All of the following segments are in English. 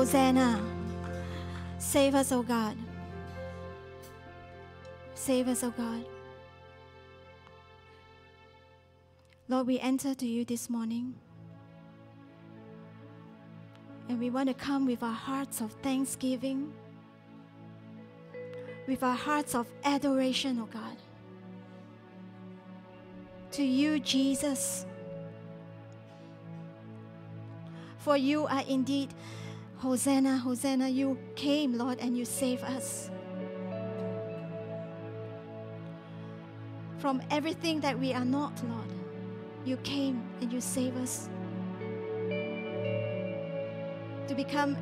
Hosanna. Save us, O God. Save us, O God. Lord, we enter to you this morning. And we want to come with our hearts of thanksgiving, with our hearts of adoration, O oh God. To you, Jesus. For you are indeed Hosanna, Hosanna. You came, Lord, and you saved us. From everything that we are not, Lord, you came and you saved us. To become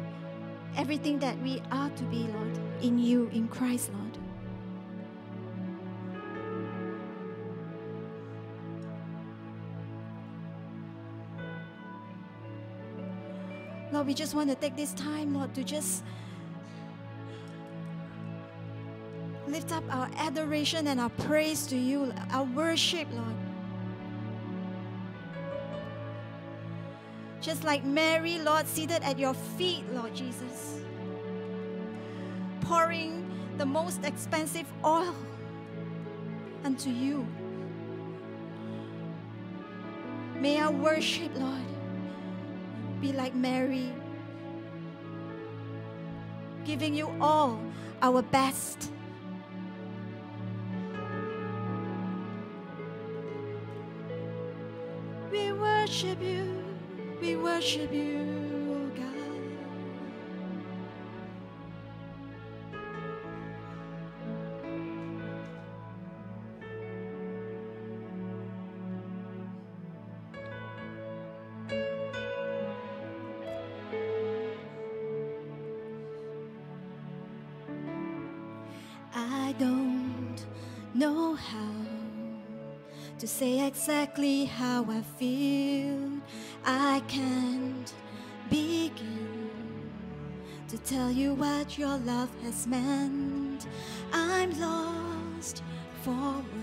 everything that we are to be, Lord, in you, in Christ, Lord. Lord, we just want to take this time, Lord, to just lift up our adoration and our praise to you, our worship, Lord. Just like Mary, Lord, seated at your feet, Lord Jesus, pouring the most expensive oil unto you. May our worship, Lord, be like Mary, giving you all our best. We worship you, we worship you, exactly how I feel. I can't begin to tell you what your love has meant. I'm lost for words.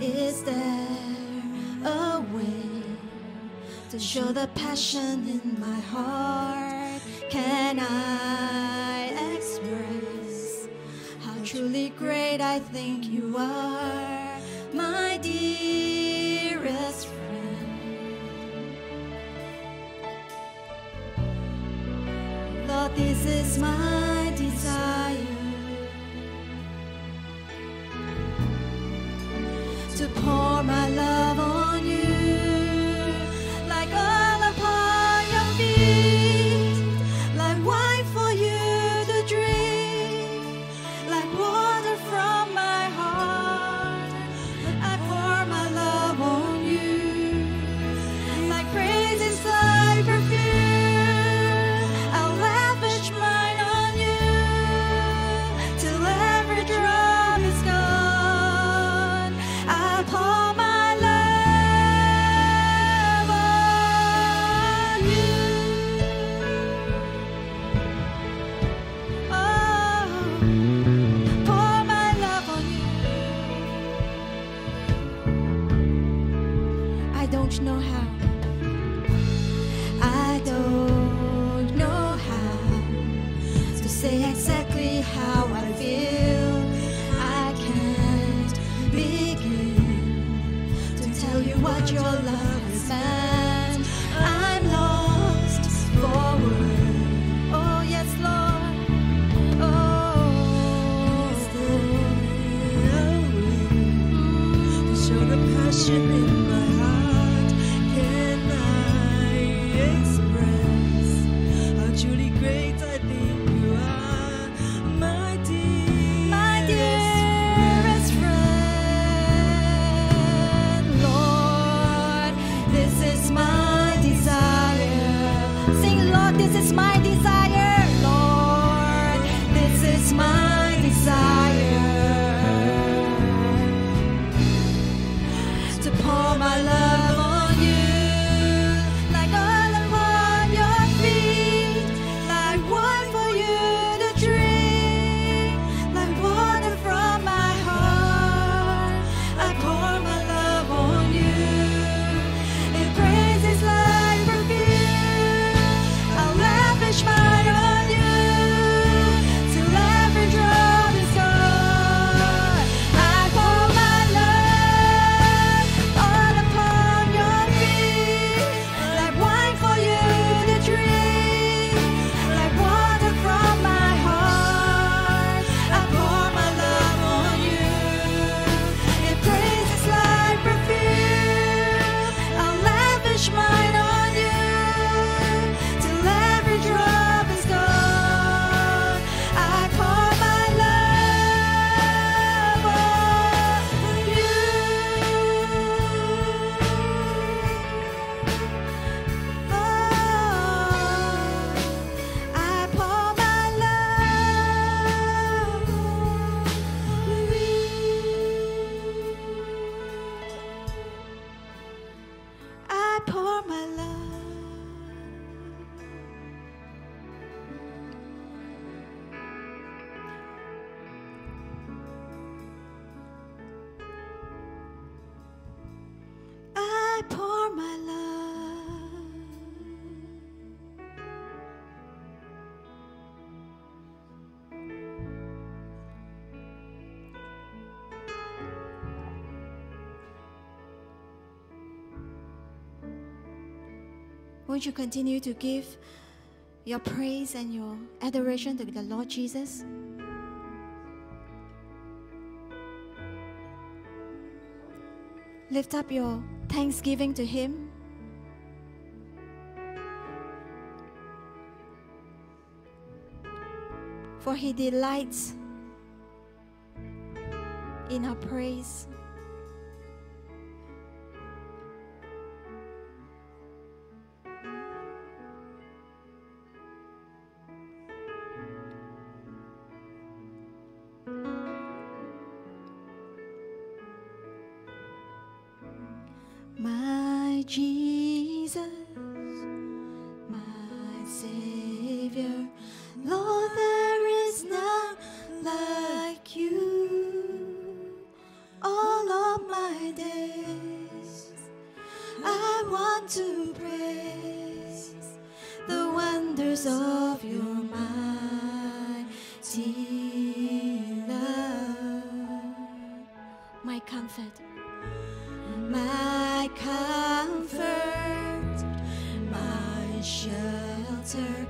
Is there a way to show the passion in my heart? Can I I think you are, say exactly You continue to give your praise and your adoration to the Lord Jesus? Lift up your thanksgiving to Him. For He delights in our praise. My Jesus, my Savior, Lord, there is none like you. All of my days, I want to praise the wonders of your mighty love, my comfort my comfort, my shelter,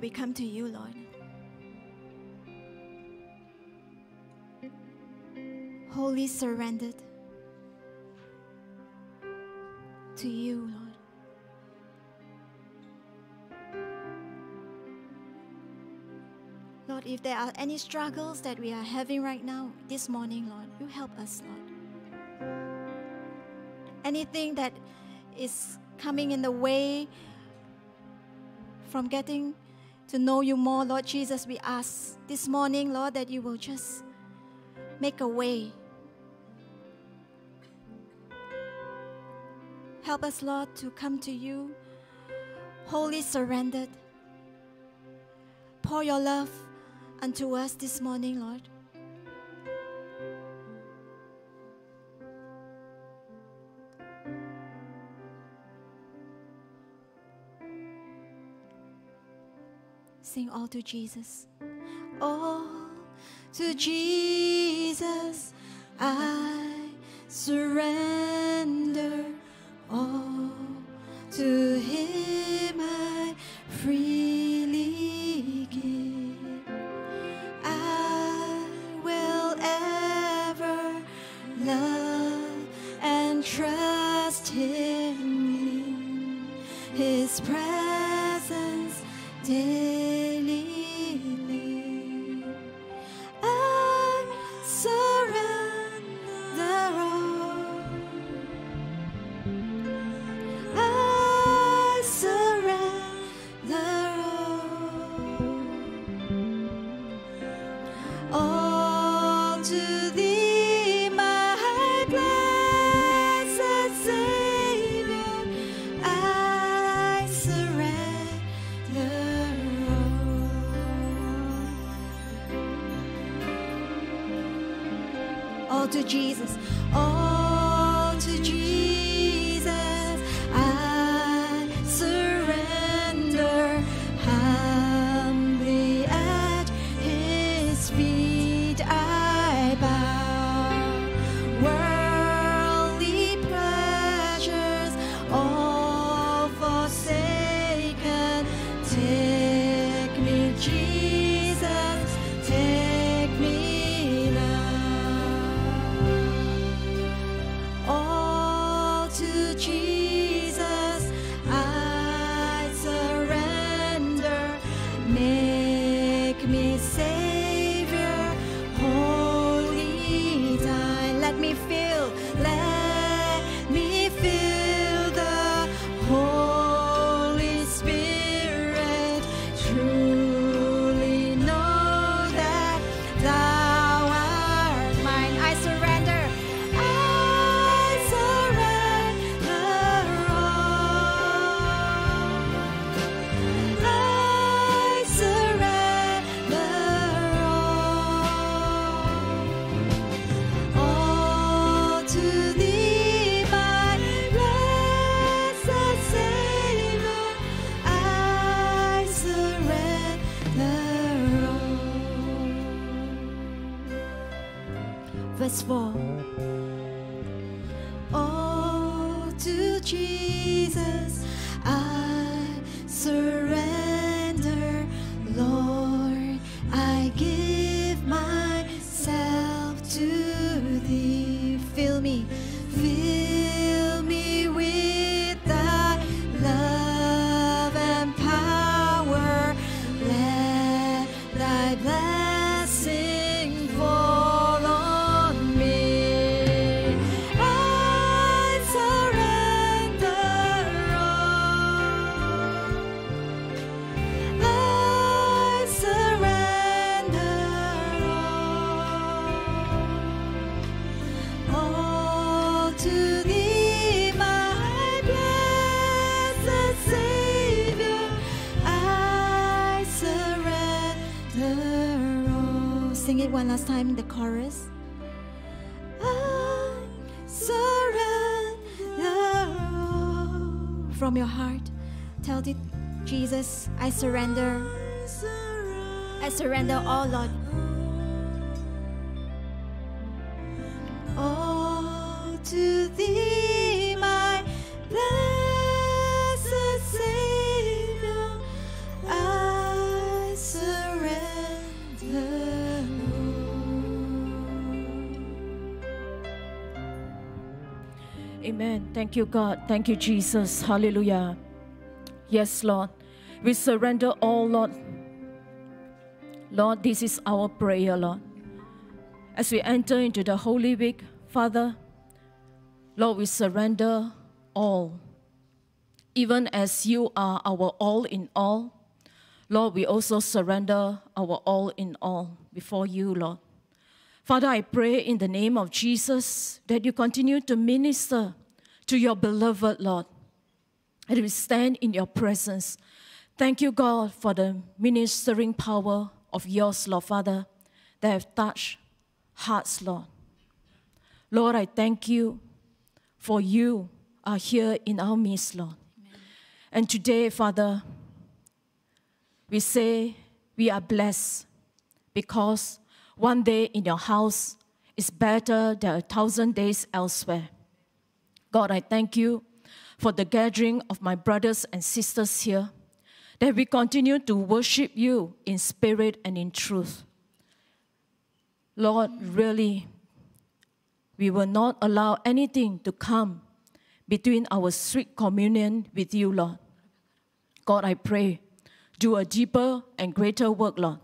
we come to you, Lord. Wholly surrendered to you, Lord. Lord, if there are any struggles that we are having right now, this morning, Lord, you help us, Lord. Anything that is coming in the way from getting to know you more, Lord Jesus, we ask this morning, Lord, that you will just make a way. Help us, Lord, to come to you wholly surrendered. Pour your love unto us this morning, Lord. Sing all to Jesus. All to Jesus I surrender. Last time the chorus. I surrender all. From your heart, tell it, Jesus, I surrender. I surrender all, Lord. Thank you, God. Thank you, Jesus. Hallelujah. Yes, Lord. We surrender all, Lord. Lord, this is our prayer, Lord. As we enter into the Holy Week, Father, Lord, we surrender all. Even as you are our all in all, Lord, we also surrender our all in all before you, Lord. Father, I pray in the name of Jesus that you continue to minister to your beloved, Lord. And we stand in your presence. Thank you, God, for the ministering power of yours, Lord Father, that have touched hearts, Lord. Lord, I thank you for you are here in our midst, Lord. And today, Father, we say we are blessed because one day in your house is better than a thousand days elsewhere. God, I thank you for the gathering of my brothers and sisters here, that we continue to worship you in spirit and in truth. Lord, really, we will not allow anything to come between our sweet communion with you, Lord. God, I pray, do a deeper and greater work, Lord,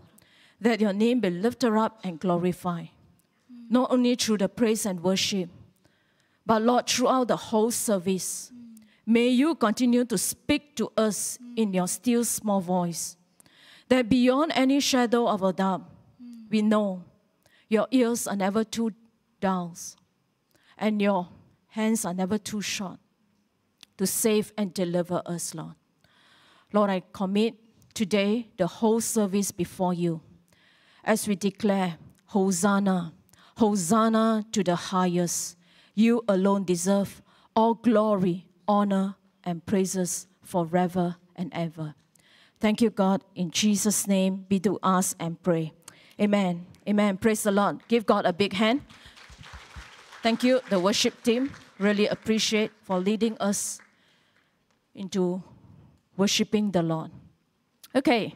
that your name be lifted up and glorified, not only through the praise and worship, but Lord, throughout the whole service. May you continue to speak to us in your still small voice, that beyond any shadow of a doubt, we know your ears are never too dull, and your hands are never too short to save and deliver us, Lord. Lord, I commit today the whole service before you as we declare, Hosanna, Hosanna to the highest. You alone deserve all glory, honor, and praises forever and ever. Thank you, God. In Jesus' name, be to us and pray. Amen. Amen. Praise the Lord. Give God a big hand. Thank you, the worship team. Really appreciate for leading us into worshiping the Lord. Okay.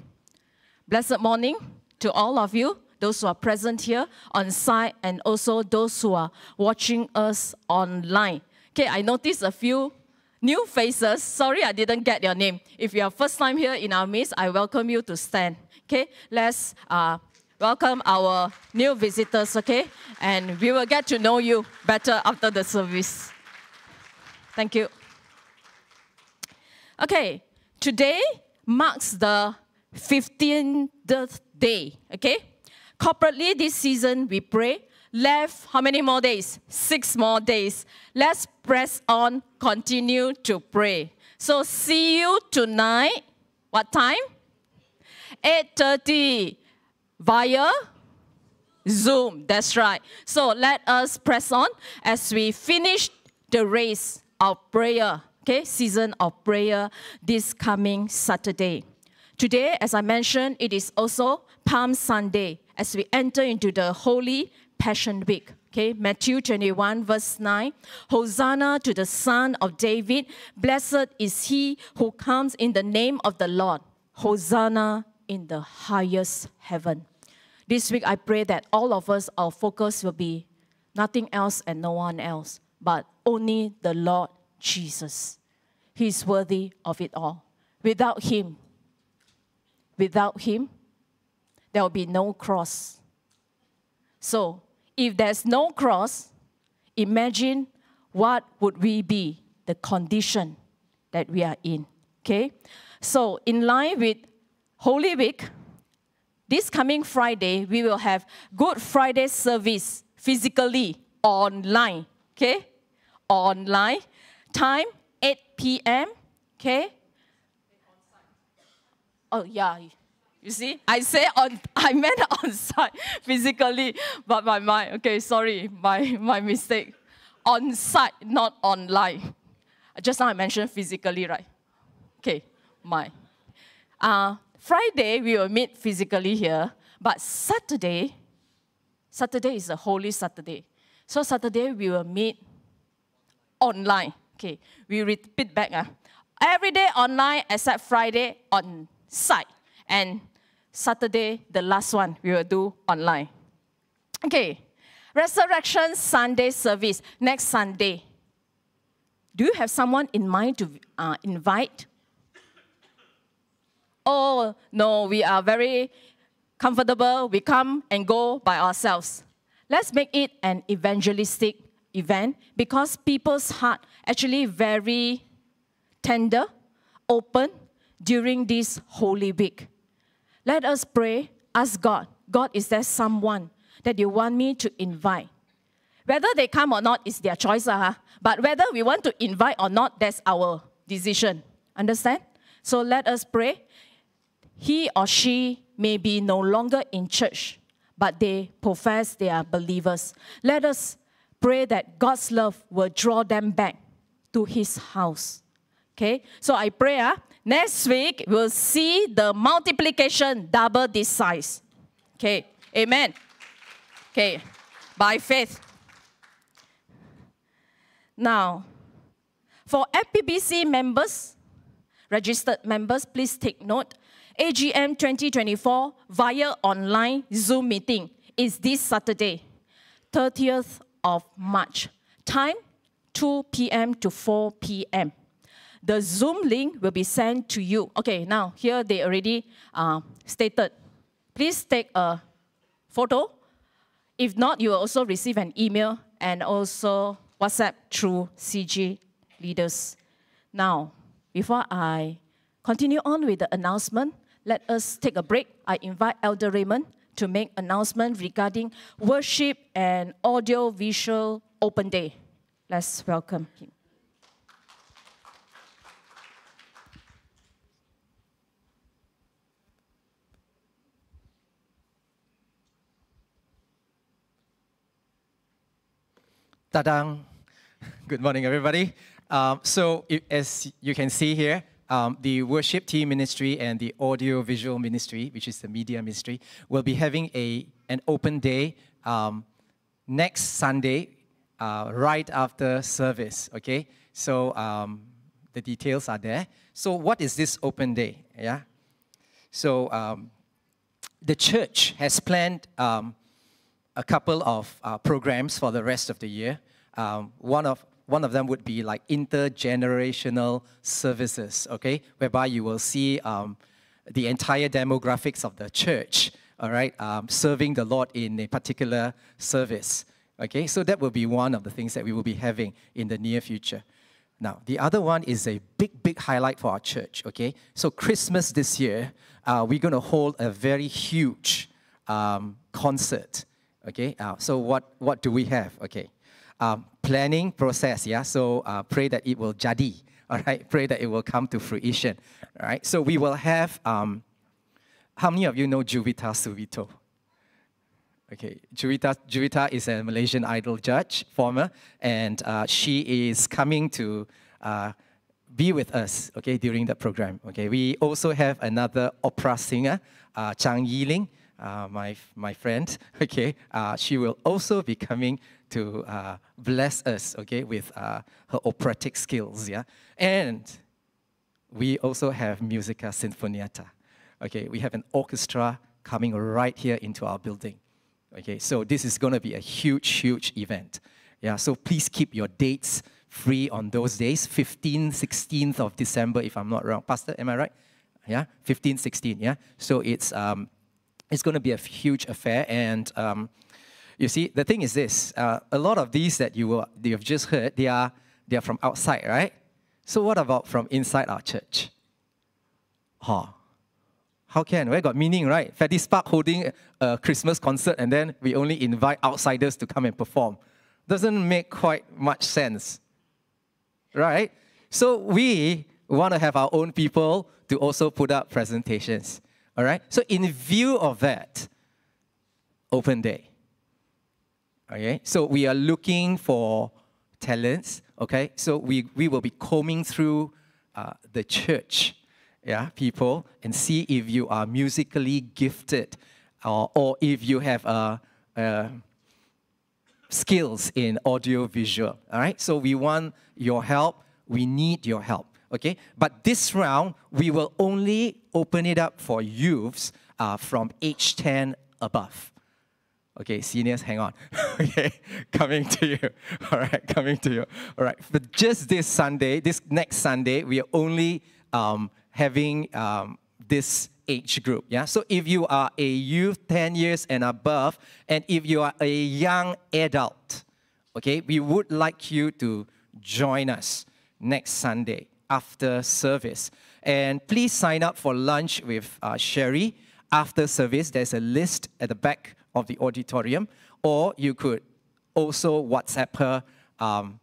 Blessed morning to all of you, those who are present here on site, and also those who are watching us online. Okay, I noticed a few new faces. Sorry, I didn't get your name. If you are first time here in our midst, I welcome you to stand. Okay, let's uh, welcome our new visitors. Okay, and we will get to know you better after the service. Thank you. Okay, today marks the 15th day, okay? Corporately this season, we pray. Left how many more days? Six more days. Let's press on, continue to pray. So see you tonight. What time? 8.30 via Zoom. That's right. So let us press on as we finish the race of prayer, okay, season of prayer this coming Saturday. Today, as I mentioned, it is also Palm Sunday as we enter into the Holy Passion Week. Okay, Matthew 21, verse 9. Hosanna to the Son of David. Blessed is he who comes in the name of the Lord. Hosanna in the highest heaven. This week, I pray that all of us, our focus will be nothing else and no one else, but only the Lord Jesus. He is worthy of it all. Without Him, without Him, there will be no cross. So, if there's no cross, imagine what would we be, the condition that we are in. Okay? So, in line with Holy Week, this coming Friday, we will have Good Friday service physically online. Okay? Online. Time 8 p.m. Okay? Oh, yeah. You see, I say on, I meant on site physically, but my mind, okay, sorry, my, my mistake. On site, not online. Just now I mentioned physically, right? Okay, my. Uh, Friday, we will meet physically here, but Saturday, Saturday is a holy Saturday. So Saturday, we will meet online. Okay, we repeat back. Uh. Every day online except Friday on site. And Saturday, the last one, we will do online. Okay, Resurrection Sunday service next Sunday. Do you have someone in mind to uh, invite? Oh, no, we are very comfortable. We come and go by ourselves. Let's make it an evangelistic event because people's heart actually very tender, open during this holy week. Let us pray, ask God, God, is there someone that you want me to invite? Whether they come or not is their choice, uh, but whether we want to invite or not, that's our decision. Understand? So let us pray. He or she may be no longer in church, but they profess they are believers. Let us pray that God's love will draw them back to His house. Okay? So I pray uh, next week we'll see the multiplication double this size. Okay? Amen. Okay, by faith. Now, for FPBC members, registered members, please take note. AGM 2024 via online Zoom meeting is this Saturday, 30th of March. Time 2 p.m. to 4 p.m. The Zoom link will be sent to you. Okay, now here they already uh, stated. Please take a photo if not, you will also receive an email and also WhatsApp through CG leaders. Now, before I continue on with the announcement, let us take a break. I invite Elder Raymond to make announcement regarding worship and audio visual open day. Let's welcome him. Good morning, everybody. Um, so, as you can see here, um, the worship team ministry and the audio visual ministry, which is the media ministry, will be having a, an open day um, next Sunday, uh, right after service. Okay, so um, the details are there. So, what is this open day? Yeah, so um, the church has planned um, a couple of uh, programs for the rest of the year. Um, one of one of them would be like intergenerational services, okay, whereby you will see um, the entire demographics of the church, all right, um, serving the Lord in a particular service. Okay, so that will be one of the things that we will be having in the near future. Now, the other one is a big, big highlight for our church. Okay, so Christmas this year, uh, we're going to hold a very huge um, concert Okay, uh, so what, what do we have? Okay, um, planning process, yeah, so uh, pray that it will jadi, all right, pray that it will come to fruition, all right? So we will have, um, how many of you know Juwita Suwito? Okay, Juwita, Juwita is a Malaysian Idol judge, former, and uh, she is coming to uh, be with us, okay, during the program. Okay, we also have another opera singer, uh, Chang Yiling, uh, my, my friend, okay, uh, she will also be coming to uh, bless us, okay, with uh, her operatic skills, yeah. And we also have Musica Sinfonietta, okay. We have an orchestra coming right here into our building, okay. So this is going to be a huge, huge event, yeah. So please keep your dates free on those days, 15th, 16th of December, if I'm not wrong. Pastor, am I right? Yeah, 15, 16, yeah. So it's um, it's going to be a huge affair. And um, you see, the thing is this: uh, a lot of these that you will, you have just heard, they are they are from outside, right? So what about from inside our church? Huh. How can? Where got meaning, right? Fettes Park holding a Christmas concert and then we only invite outsiders to come and perform. Doesn't make quite much sense. Right? So we want to have our own people to also put up presentations. All right? So, in view of that, open day. Okay? So, we are looking for talents. Okay? So, we, we will be combing through uh, the church, yeah, people, and see if you are musically gifted or, or if you have uh, uh, skills in audio visual. All right? So, we want your help. We need your help okay? But this round, we will only open it up for youths uh, from age 10 above, Okay, seniors, hang on. okay, coming to you. All right, coming to you. All right, but just this Sunday, this next Sunday, we are only um, having um, this age group. Yeah, so if you are a youth, 10 years and above, and if you are a young adult, okay, we would like you to join us next Sunday after service. And please sign up for lunch with uh, Sherry after service. There's a list at the back of the auditorium, or you could also WhatsApp her um,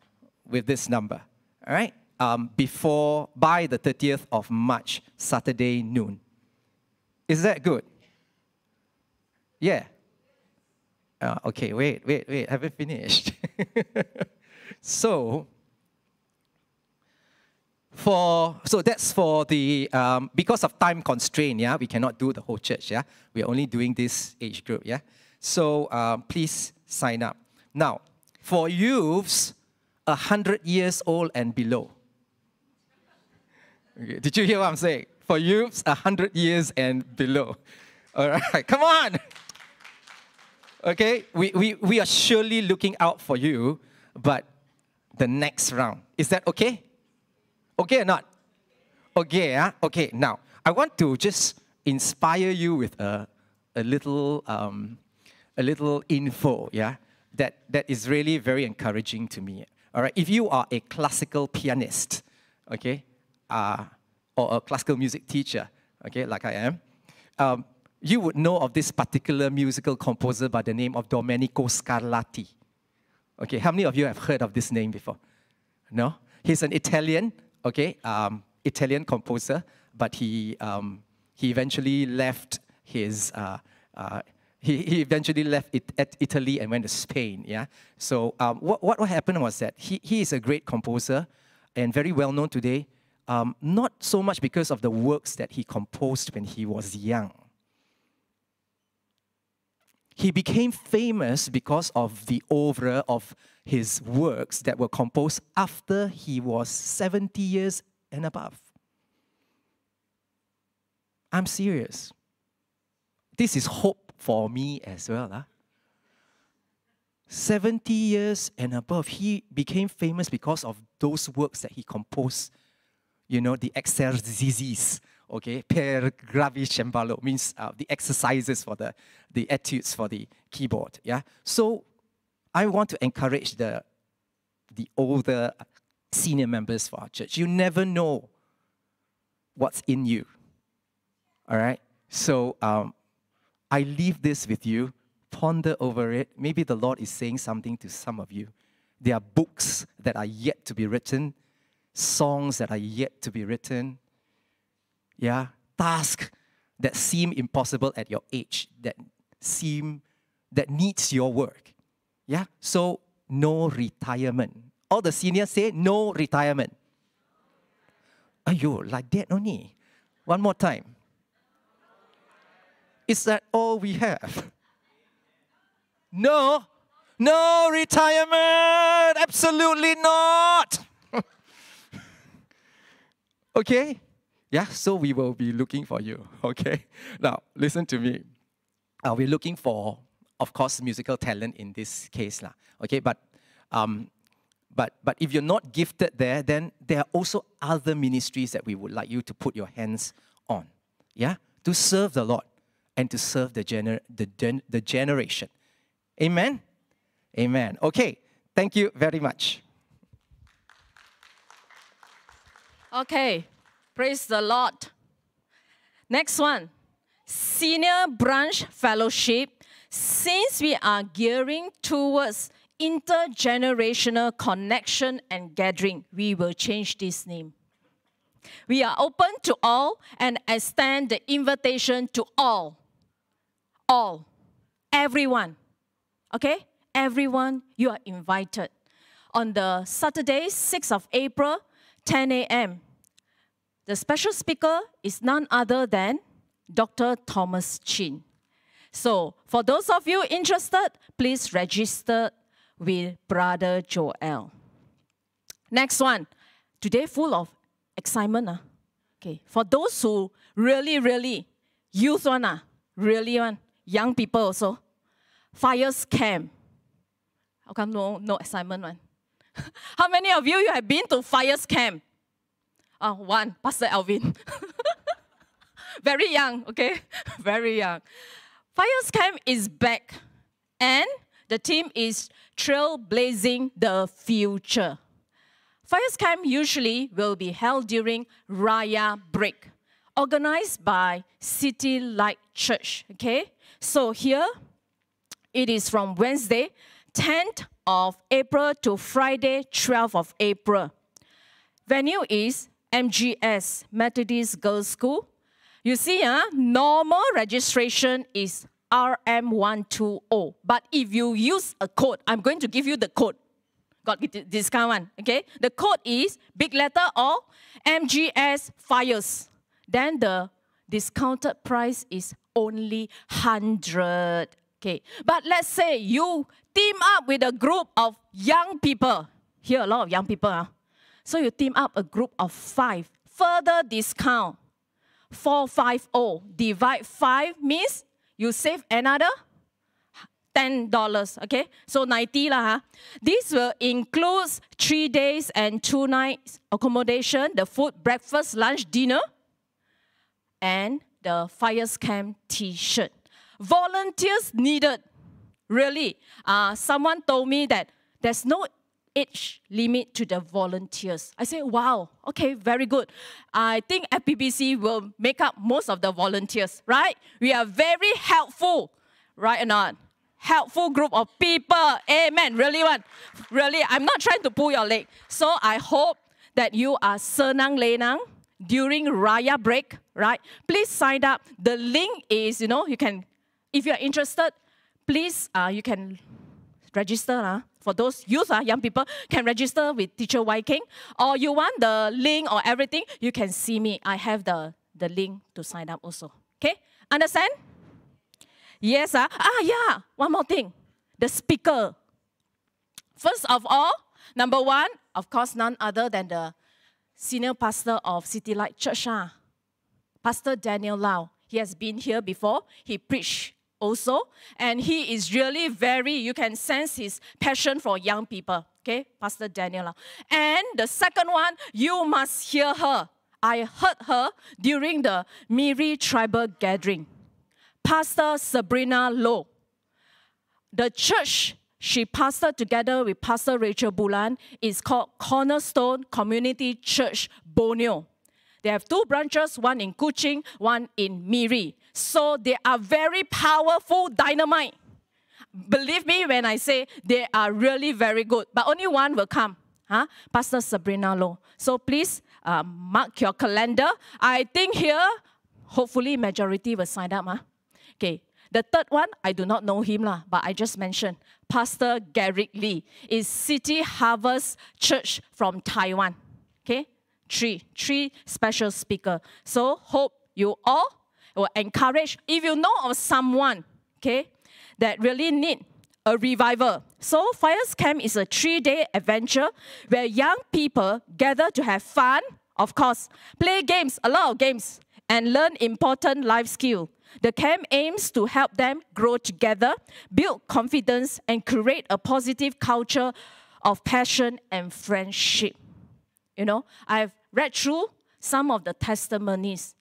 with this number. All right? Um, before, by the 30th of March, Saturday noon. Is that good? Yeah. Uh, okay, wait, wait, wait, haven't finished. so, for so that's for the um, because of time constraint yeah we cannot do the whole church yeah. We're only doing this age group yeah. So um, please sign up. Now for youths 100 years old and below. Okay, did you hear what i'm saying? For youths 100 years and below. All right come on. Okay we, we, we are surely looking out for you but the next round. Is that okay Okay or not? Okay, yeah? Okay, now, I want to just inspire you with a, a little um, a little info, yeah, that, that is really very encouraging to me. All right, if you are a classical pianist, okay, uh, or a classical music teacher, okay, like I am, um, you would know of this particular musical composer by the name of Domenico Scarlatti. Okay, how many of you have heard of this name before? No? He's an Italian okay, um, Italian composer, but he, um, he eventually left his, uh, uh, he, he eventually left it, at Italy and went to Spain, yeah? So um, what, what happened was that he, he is a great composer and very well known today, um, not so much because of the works that he composed when he was young. He became famous because of the oeuvre of his works that were composed after he was 70 years and above. I'm serious. This is hope for me as well. Huh? 70 years and above, he became famous because of those works that he composed. You know, the exercises, okay? Per gravicembalo means uh, the exercises for the, the etudes for the keyboard, yeah? So I want to encourage the, the older senior members for our church. You never know what's in you. All right? So um, I leave this with you. Ponder over it. Maybe the Lord is saying something to some of you. There are books that are yet to be written, songs that are yet to be written. Yeah? Tasks that seem impossible at your age, that seem that needs your work. Yeah, so no retirement. All the seniors say no retirement. Ayo, like that only. One more time. Is that all we have? No, no retirement. Absolutely not. okay? Yeah, so we will be looking for you. Okay? Now, listen to me. Uh, we're looking for of course, musical talent in this case. Lah. Okay, but, um, but, but if you're not gifted there, then there are also other ministries that we would like you to put your hands on. Yeah? To serve the Lord and to serve the, gener- the, gen- the generation. Amen? Amen. Okay, thank you very much. Okay, praise the Lord. Next one Senior Branch Fellowship since we are gearing towards intergenerational connection and gathering, we will change this name. We are open to all and extend the invitation to all. All. Everyone. Okay? Everyone, you are invited. On the Saturday, 6th of April, 10 a.m. The special speaker is none other than Dr. Thomas Chin. So, for those of you interested, please register with Brother Joel. Next one. Today, full of excitement. Uh. Okay. For those who really, really, youth one, uh, really one, young people also. fires camp. How come no, no assignment one? How many of you, you have been to fires camp? Oh, one, Pastor Alvin. Very young, okay? Very young. Fires camp is back, and the team is trailblazing the future. Fires camp usually will be held during Raya break, organized by City Light Church. Okay, so here it is from Wednesday, 10th of April to Friday, 12th of April. Venue is MGS Methodist Girls School. You see, uh, normal registration is RM120. But if you use a code, I'm going to give you the code. Got it- discount one, okay? The code is big letter or MGS Fires. Then the discounted price is only 100. Okay. But let's say you team up with a group of young people. Here a lot of young people. Huh? So you team up a group of five. Further discount. 450 divide 5 means you save another $10, okay? So 90 lah. Huh? This will include three days and two nights accommodation, the food, breakfast, lunch, dinner, and the fires camp t-shirt. Volunteers needed. Really, uh, someone told me that there's no age limit to the volunteers. I say, wow, okay, very good. I think FPBC will make up most of the volunteers, right? We are very helpful, right or not? Helpful group of people. Amen. Really one. Really, I'm not trying to pull your leg. So I hope that you are senang lenang during Raya break, right? Please sign up. The link is, you know, you can, if you're interested, please, uh, you can register uh, for those youth, uh, young people, can register with Teacher Y King. Or you want the link or everything, you can see me. I have the, the link to sign up also. Okay? Understand? Yes, uh, ah, yeah. One more thing. The speaker. First of all, number one, of course, none other than the senior pastor of City Light Church, ah, Pastor Daniel Lau. He has been here before. He preached also, and he is really very, you can sense his passion for young people. Okay, Pastor Daniel Lau. And the second one, you must hear her. I heard her during the Miri tribal gathering. Pastor Sabrina Low. The church she pastored together with Pastor Rachel Bulan is called Cornerstone Community Church Borneo. They have two branches, one in Kuching, one in Miri. So they are very powerful dynamite. Believe me when I say they are really very good, but only one will come. Huh? Pastor Sabrina Low. So please uh, mark your calendar. I think here, hopefully, majority will sign up. Huh? Okay. The third one, I do not know him, lah, but I just mentioned Pastor Garrick Lee is City Harvest Church from Taiwan. Okay, three, three special speaker. So hope you all will encourage. If you know of someone, okay, that really need a revival. So Fires Camp is a three-day adventure where young people gather to have fun, of course, play games, a lot of games, and learn important life skill. The camp aims to help them grow together, build confidence, and create a positive culture of passion and friendship. You know, I've read through some of the testimonies.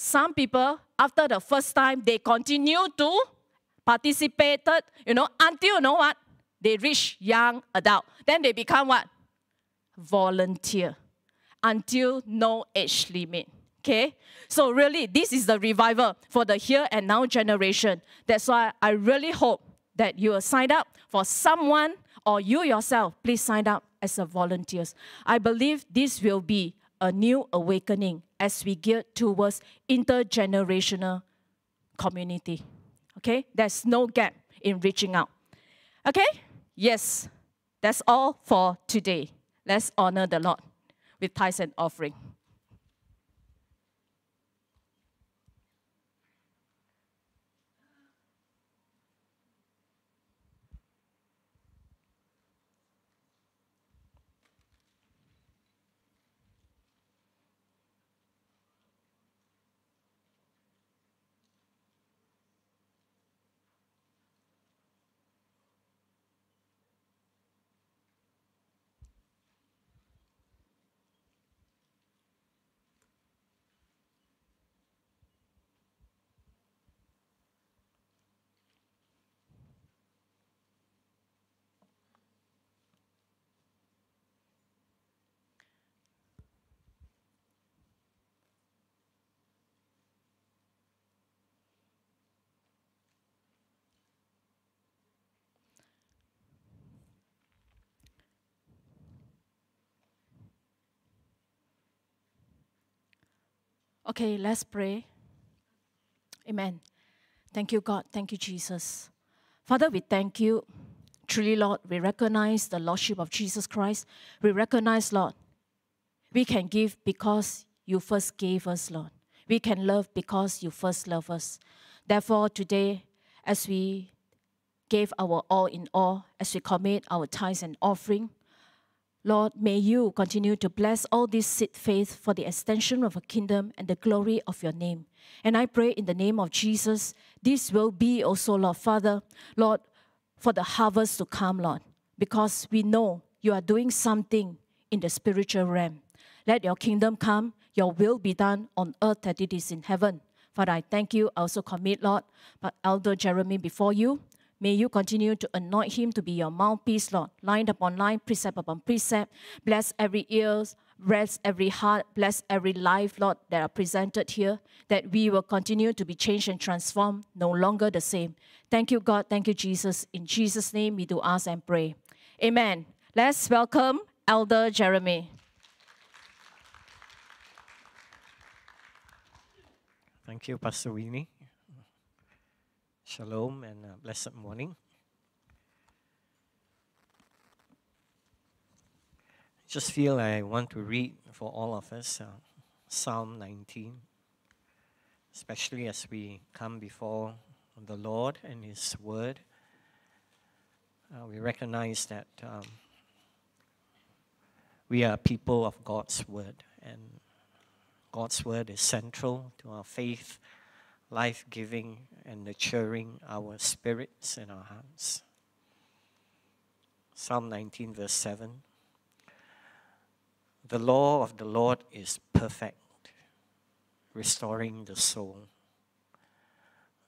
Some people, after the first time, they continue to participated, you know, until you know what? They reach young adult. Then they become what? Volunteer. Until no age limit. Okay? So really, this is the revival for the here and now generation. That's why I really hope that you will sign up for someone or you yourself, please sign up as a volunteers. I believe this will be a new awakening as we gear towards intergenerational community. Okay? There's no gap in reaching out. Okay? Yes. That's all for today. Let's honor the Lord with tithes and offering. Okay, let's pray. Amen. Thank you, God. Thank you, Jesus. Father, we thank you. Truly, Lord, we recognize the Lordship of Jesus Christ. We recognize, Lord, we can give because you first gave us, Lord. We can love because you first love us. Therefore, today, as we gave our all in all, as we commit our tithes and offering, Lord, may you continue to bless all this seed faith for the extension of a kingdom and the glory of your name. And I pray in the name of Jesus, this will be also, Lord Father, Lord, for the harvest to come, Lord, because we know you are doing something in the spiritual realm. Let your kingdom come, your will be done on earth as it is in heaven. Father, I thank you. I also commit, Lord, but Elder Jeremy before you. May you continue to anoint him to be your mouthpiece, Lord, line upon line, precept upon precept. Bless every ears, bless every heart, bless every life, Lord, that are presented here, that we will continue to be changed and transformed, no longer the same. Thank you, God. Thank you, Jesus. In Jesus' name, we do ask and pray. Amen. Let's welcome Elder Jeremy. Thank you, Pastor Winnie. Shalom and blessed morning. I just feel I want to read for all of us uh, Psalm 19, especially as we come before the Lord and His Word. Uh, we recognize that um, we are people of God's Word, and God's Word is central to our faith life giving and nurturing our spirits and our hearts. Psalm 19, verse 7 The law of the Lord is perfect, restoring the soul.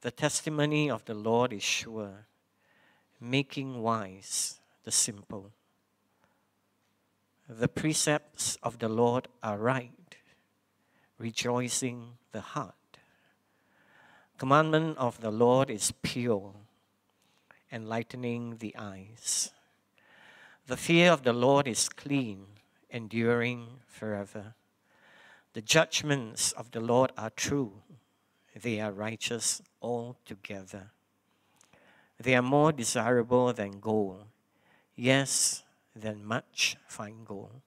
The testimony of the Lord is sure, making wise the simple. The precepts of the Lord are right, rejoicing the heart commandment of the Lord is pure, enlightening the eyes. The fear of the Lord is clean, enduring forever. The judgments of the Lord are true, they are righteous altogether. They are more desirable than gold, yes, than much fine gold.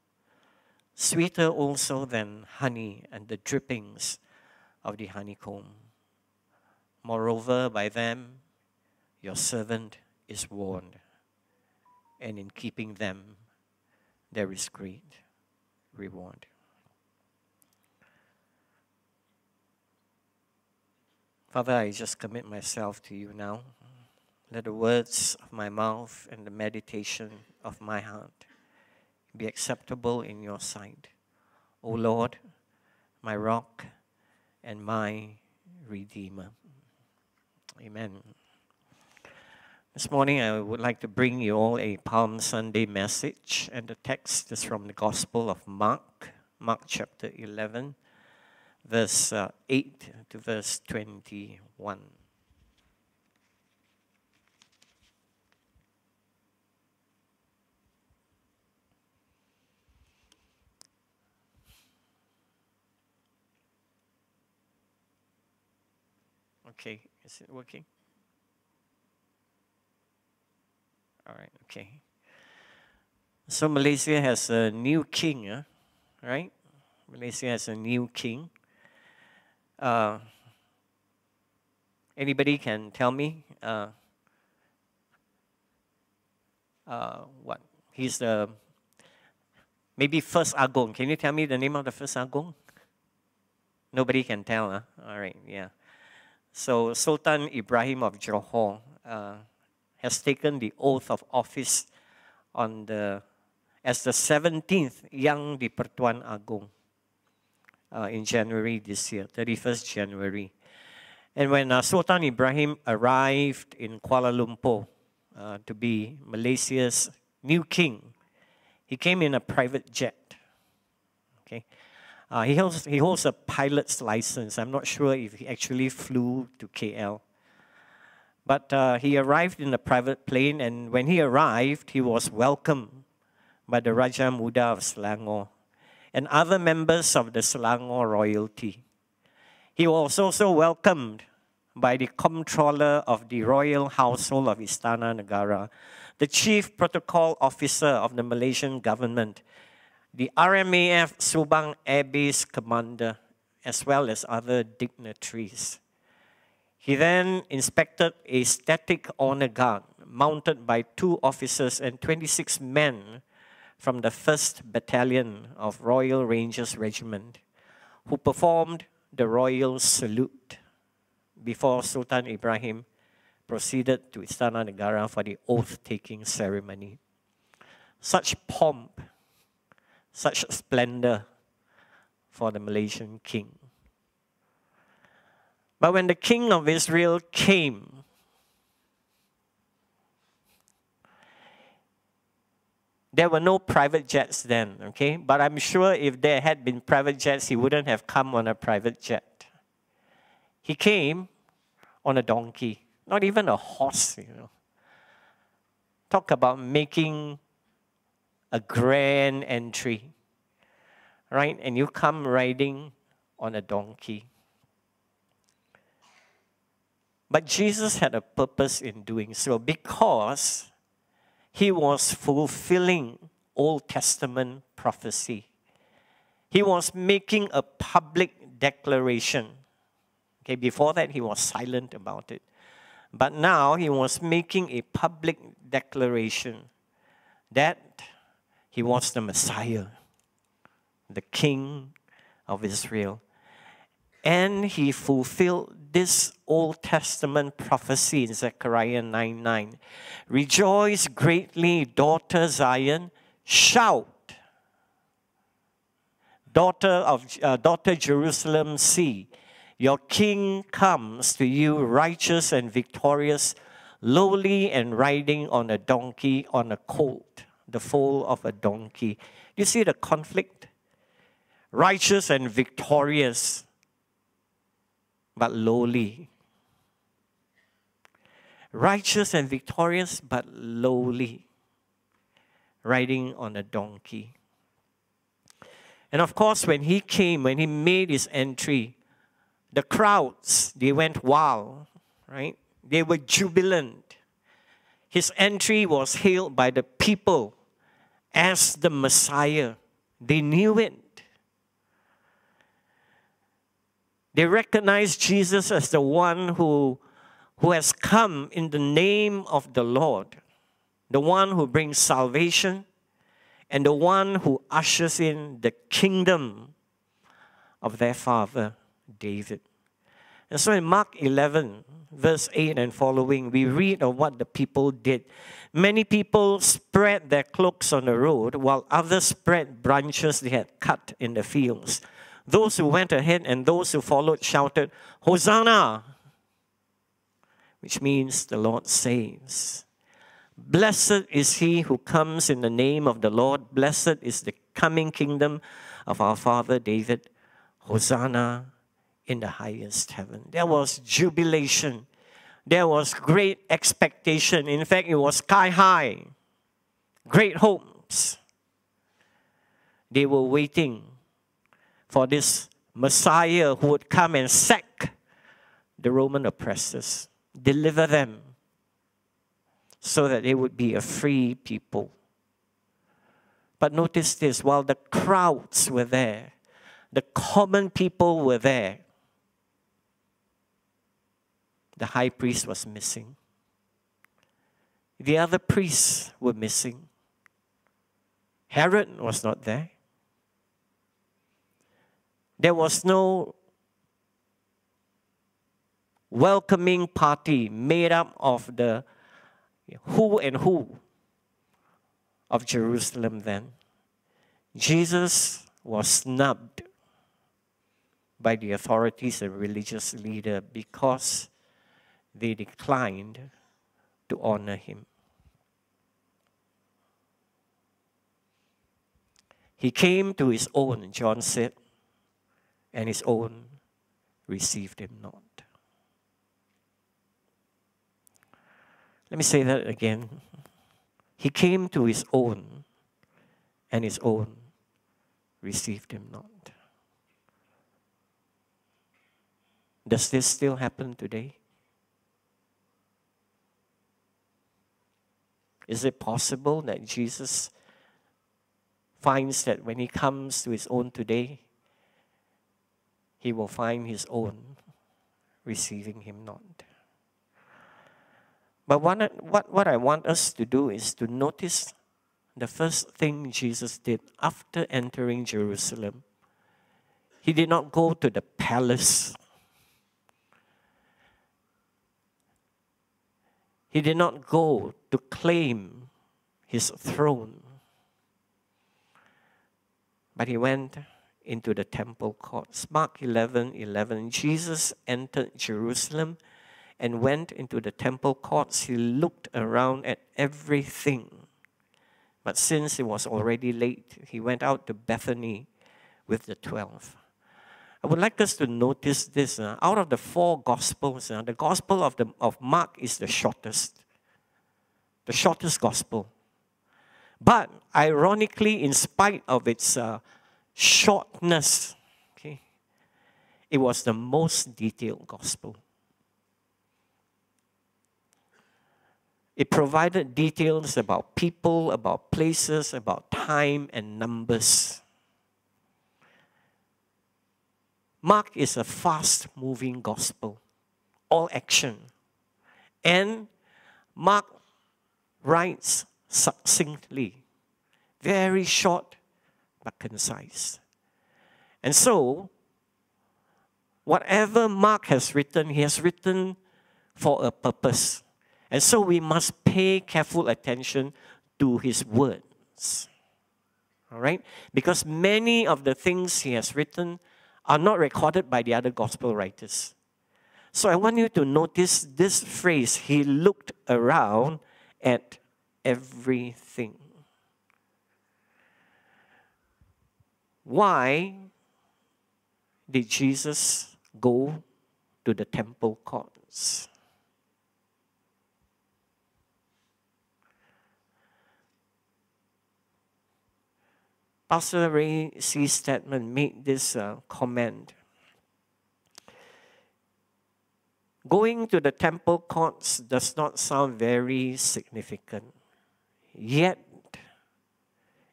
Sweeter also than honey and the drippings of the honeycomb. Moreover, by them your servant is warned, and in keeping them there is great reward. Father, I just commit myself to you now. Let the words of my mouth and the meditation of my heart be acceptable in your sight. O Lord, my rock and my redeemer. Amen. This morning, I would like to bring you all a Palm Sunday message, and the text is from the Gospel of Mark, Mark chapter 11, verse uh, 8 to verse 21. Okay, is it working? All right, okay. So Malaysia has a new king, uh, right? Malaysia has a new king. Uh, anybody can tell me uh, uh, what? He's the maybe first Agong. Can you tell me the name of the first Agong? Nobody can tell, huh? All right, yeah. So Sultan Ibrahim of Johor uh, has taken the oath of office on the as the 17th Yang di Pertuan Agong uh, in January this year, 31st January. And when uh, Sultan Ibrahim arrived in Kuala Lumpur uh, to be Malaysia's new king, he came in a private jet. Okay, uh, he, holds, he holds a pilot's license. I'm not sure if he actually flew to KL. But uh, he arrived in a private plane, and when he arrived, he was welcomed by the Raja Muda of Selangor and other members of the Selangor royalty. He was also welcomed by the comptroller of the royal household of Istana Negara, the chief protocol officer of the Malaysian government, the RMAF Subang Air Base commander, as well as other dignitaries. He then inspected a static honor guard mounted by two officers and 26 men from the 1st Battalion of Royal Rangers Regiment, who performed the royal salute before Sultan Ibrahim proceeded to Istana Negara for the oath taking ceremony. Such pomp, such splendor for the Malaysian king. But when the king of Israel came, there were no private jets then, okay? But I'm sure if there had been private jets, he wouldn't have come on a private jet. He came on a donkey, not even a horse, you know. Talk about making a grand entry, right? And you come riding on a donkey. But Jesus had a purpose in doing so because he was fulfilling Old Testament prophecy. He was making a public declaration. Okay, before that, he was silent about it. But now he was making a public declaration that he was the Messiah, the King of Israel. And he fulfilled this Old Testament prophecy in Zechariah 9 9. Rejoice greatly, daughter Zion, shout. Daughter of uh, daughter Jerusalem, see, your king comes to you righteous and victorious, lowly and riding on a donkey, on a colt, the foal of a donkey. You see the conflict? Righteous and victorious but lowly. Righteous and victorious, but lowly, riding on a donkey. And of course, when he came, when he made his entry, the crowds, they went wild, right? They were jubilant. His entry was hailed by the people as the Messiah. They knew it. They recognize Jesus as the one who, who has come in the name of the Lord, the one who brings salvation, and the one who ushers in the kingdom of their father, David. And so in Mark 11, verse 8 and following, we read of what the people did. Many people spread their cloaks on the road, while others spread branches they had cut in the fields. Those who went ahead and those who followed shouted, Hosanna! Which means the Lord saves. Blessed is he who comes in the name of the Lord. Blessed is the coming kingdom of our father David. Hosanna in the highest heaven. There was jubilation. There was great expectation. In fact, it was sky high. Great hopes. They were waiting for this Messiah who would come and sack the Roman oppressors, deliver them, so that they would be a free people. But notice this while the crowds were there, the common people were there, the high priest was missing. The other priests were missing. Herod was not there. There was no welcoming party made up of the who and who of Jerusalem then. Jesus was snubbed by the authorities and religious leader because they declined to honor him. He came to his own, John said, and his own received him not. Let me say that again. He came to his own, and his own received him not. Does this still happen today? Is it possible that Jesus finds that when he comes to his own today, he will find his own receiving him not? But what, what, what I want us to do is to notice the first thing Jesus did after entering Jerusalem. He did not go to the palace. He did not go to claim his throne. But he went into the temple courts. Mark 11 11. Jesus entered Jerusalem and went into the temple courts. He looked around at everything. But since it was already late, he went out to Bethany with the twelve. I would like us to notice this. uh, out of the four Gospels, uh, the Gospel of, the, of Mark is the shortest. The shortest Gospel. But ironically, in spite of its uh, shortness, okay, it was the most detailed Gospel. It provided details about people, about places, about time and numbers. Mark is a fast moving gospel, all action. And Mark writes succinctly, very short but concise. And so, whatever Mark has written, he has written for a purpose. And so we must pay careful attention to his words. All right? Because many of the things he has written are not recorded by the other gospel writers. So I want you to notice this phrase he looked around at everything. Why did Jesus go to the temple courts? Pastor Ray C. Stedman made this uh, comment. Going to the temple courts does not sound very significant, yet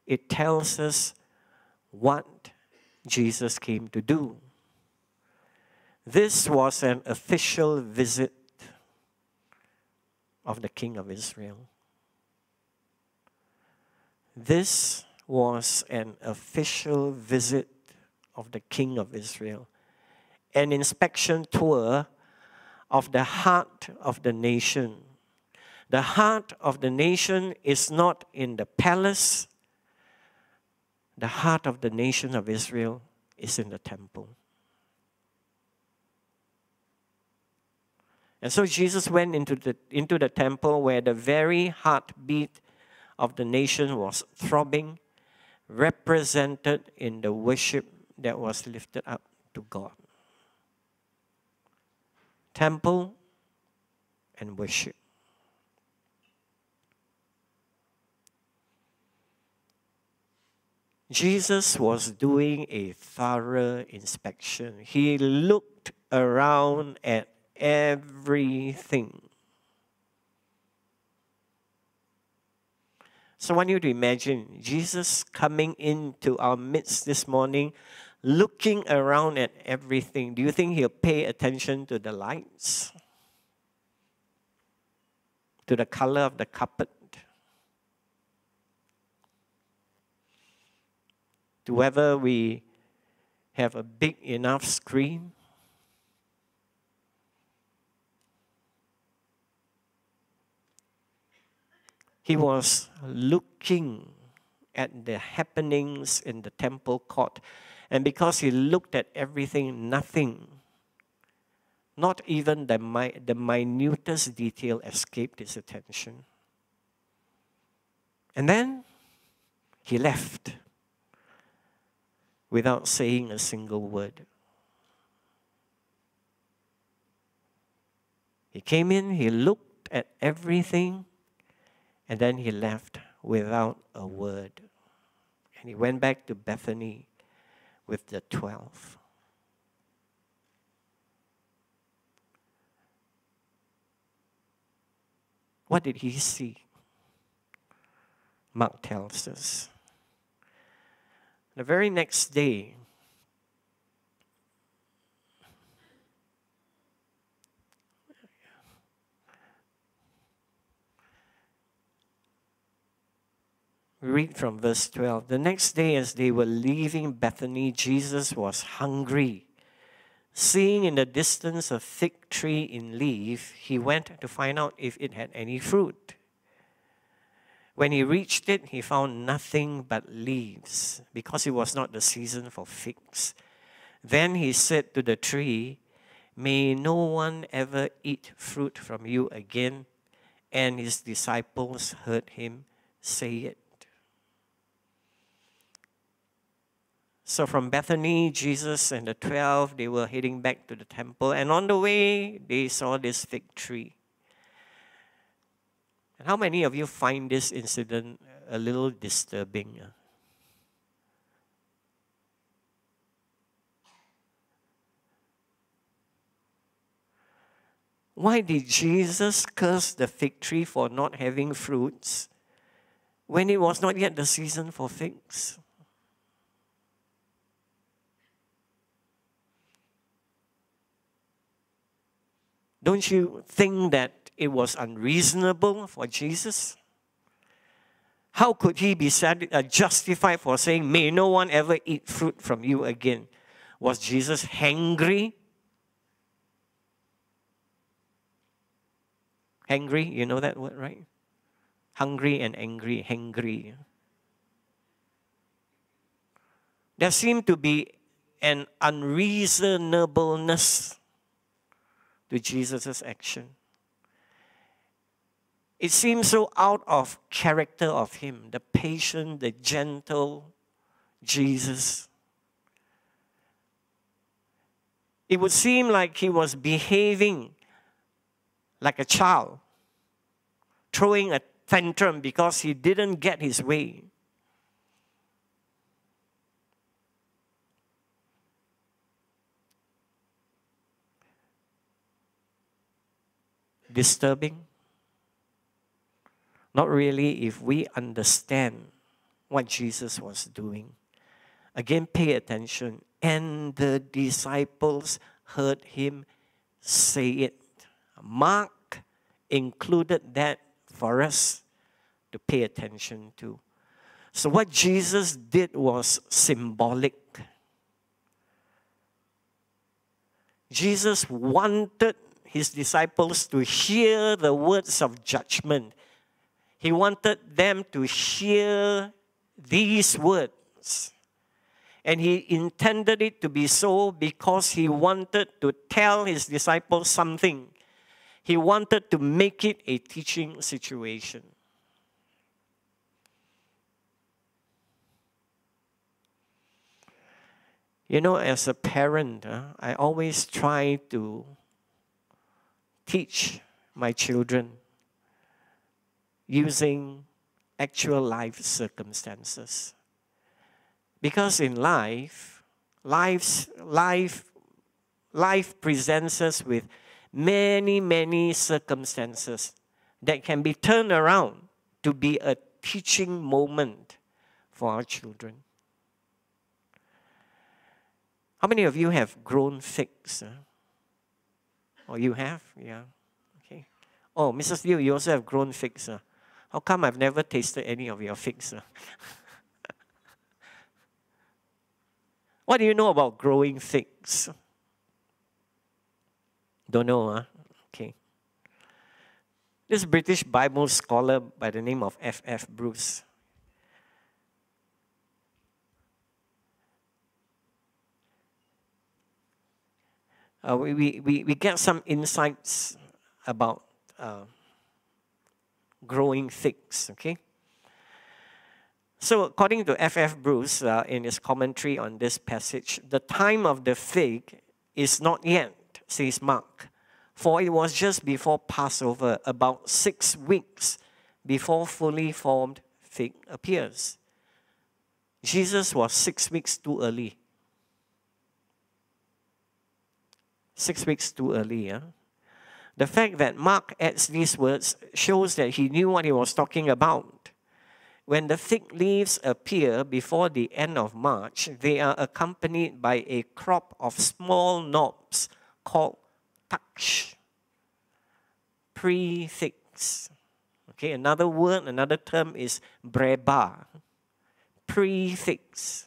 it tells us what Jesus came to do. This was an official visit of the King of Israel. This was an official visit of the King of Israel, an inspection tour of the heart of the nation. The heart of the nation is not in the palace, the heart of the nation of Israel is in the temple. And so Jesus went into the, into the temple where the very heartbeat of the nation was throbbing, represented in the worship that was lifted up to God. Temple and worship. Jesus was doing a thorough inspection. He looked around at everything. So I want you to imagine Jesus coming into our midst this morning, looking around at everything. Do you think he'll pay attention to the lights? To the color of the carpet? To whether we have a big enough screen? He was looking at the happenings in the temple court. And because he looked at everything, nothing, not even the, mi- the minutest detail escaped his attention. And then he left without saying a single word. He came in, he looked at everything, and then he left without a word. And he went back to Bethany with the 12. What did he see? Mark tells us. The very next day, read from verse 12. The next day, as they were leaving Bethany, Jesus was hungry. Seeing in the distance a fig tree in leaf, he went to find out if it had any fruit. When he reached it, he found nothing but leaves, because it was not the season for figs. Then he said to the tree, May no one ever eat fruit from you again. And his disciples heard him say it. So from Bethany, Jesus and the 12, they were heading back to the temple. And on the way, they saw this fig tree. And how many of you find this incident a little disturbing? Why did Jesus curse the fig tree for not having fruits when it was not yet the season for figs? Don't you think that it was unreasonable for Jesus? How could he be uh, justified for saying, May no one ever eat fruit from you again? Was Jesus hangry? Hangry, you know that word, right? Hungry and angry, hangry. There seemed to be an unreasonableness to Jesus' action. It seems so out of character of him, the patient, the gentle Jesus. It would seem like he was behaving like a child, throwing a tantrum because he didn't get his way. Disturbing? Not really if we understand what Jesus was doing. Again, pay attention. And the disciples heard him say it. Mark included that for us to pay attention to. So, what Jesus did was symbolic. Jesus wanted his disciples to hear the words of judgment. He wanted them to hear these words. And he intended it to be so because he wanted to tell his disciples something. He wanted to make it a teaching situation. You know, as a parent, uh, I always try to teach my children using actual life circumstances. Because in life, life's, life, life presents us with many, many circumstances that can be turned around to be a teaching moment for our children. How many of you have grown figs? Huh? Oh, you have? Yeah. Okay. Oh, Mrs. Liu, you also have grown figs. Huh? How come I've never tasted any of your figs? Huh? what do you know about growing figs? Don't know, huh? Okay. This British Bible scholar by the name of F. F. Bruce uh, we, we, we, get some insights about uh, growing figs, okay? So, according to F.F. Bruce, uh, in his commentary on this passage, the time of the fig is not yet, says Mark, for it was just before Passover, about six weeks before fully formed fig appears. Jesus was six weeks too early. Six weeks too early, yeah? The fact that Mark adds these words shows that he knew what he was talking about. When the fig leaves appear before the end of March, they are accompanied by a crop of small knobs called taksh, pre-figs. Okay, another word, another term is breba, pre-figs.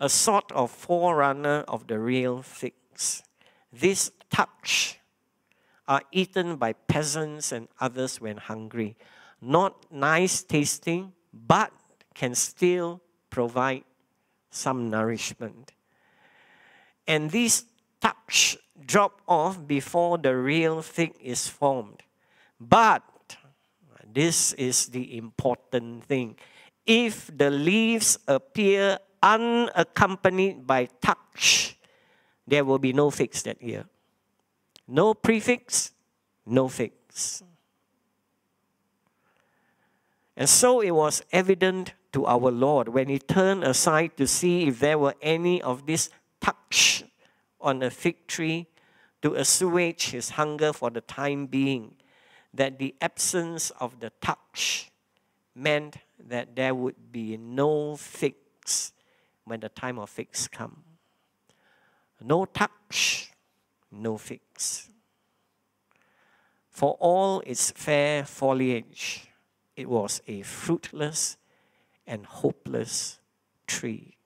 A sort of forerunner of the real figs. These taksh are eaten by peasants and others when hungry. Not nice tasting, but can still provide some nourishment. And these taksh drop off before the real fig is formed. But this is the important thing. If the leaves appear unaccompanied by taksh, there will be no figs that year. No pre-figs, no figs. And so it was evident to our Lord when he turned aside to see if there were any of this taksh on a fig tree to assuage his hunger for the time being, that the absence of the taksh meant that there would be no figs when the time of figs come. No taksh, no figs. For all its fair foliage, it was a fruitless and hopeless tree.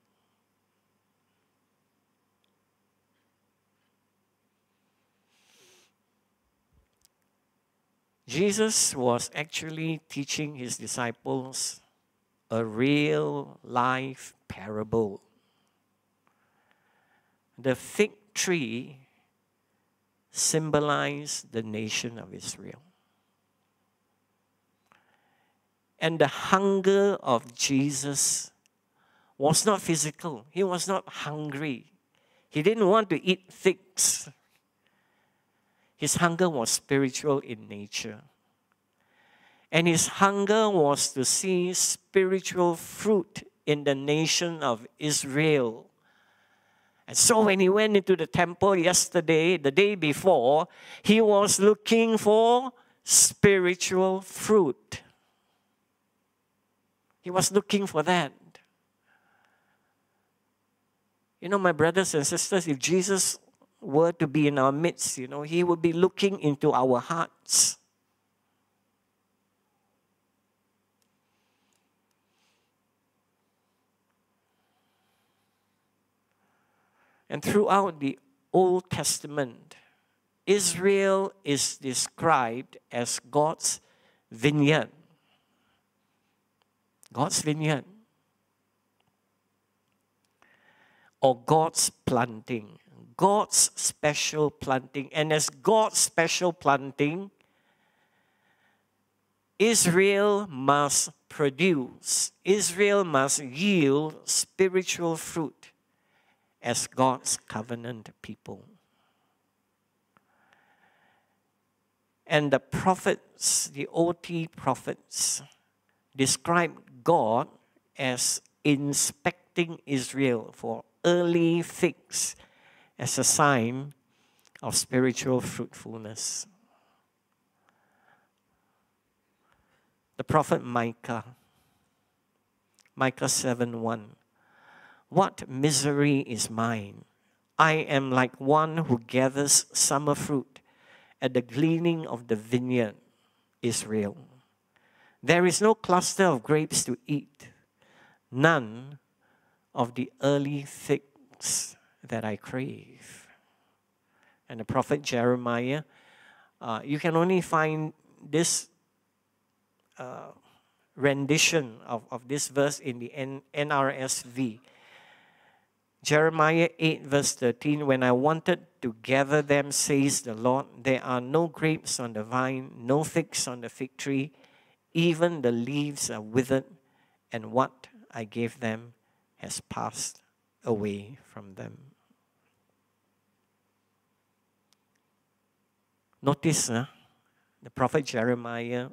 Jesus was actually teaching his disciples a real life parable. The fig tree symbolized the nation of Israel. And the hunger of Jesus was not physical, he was not hungry. He didn't want to eat figs. His hunger was spiritual in nature. And his hunger was to see spiritual fruit in the nation of Israel. And so when he went into the temple yesterday, the day before, he was looking for spiritual fruit. He was looking for that. You know, my brothers and sisters, if Jesus were to be in our midst, you know, He would be looking into our hearts. And throughout the Old Testament, Israel is described as God's vineyard. God's vineyard. Or God's planting. God's special planting. And as God's special planting, Israel must produce, Israel must yield spiritual fruit as God's covenant people. And the prophets, the OT prophets, describe God as inspecting Israel for early figs as a sign of spiritual fruitfulness. The prophet Micah, Micah 7 1. What misery is mine? I am like one who gathers summer fruit at the gleaning of the vineyard, Israel. There is no cluster of grapes to eat, none of the early figs that I crave. And the prophet Jeremiah, uh, you can only find this uh, rendition of, of this verse in the N- NRSV. Jeremiah 8, verse 13 When I wanted to gather them, says the Lord, there are no grapes on the vine, no figs on the fig tree, even the leaves are withered, and what I gave them has passed away from them. Notice uh, the prophet Jeremiah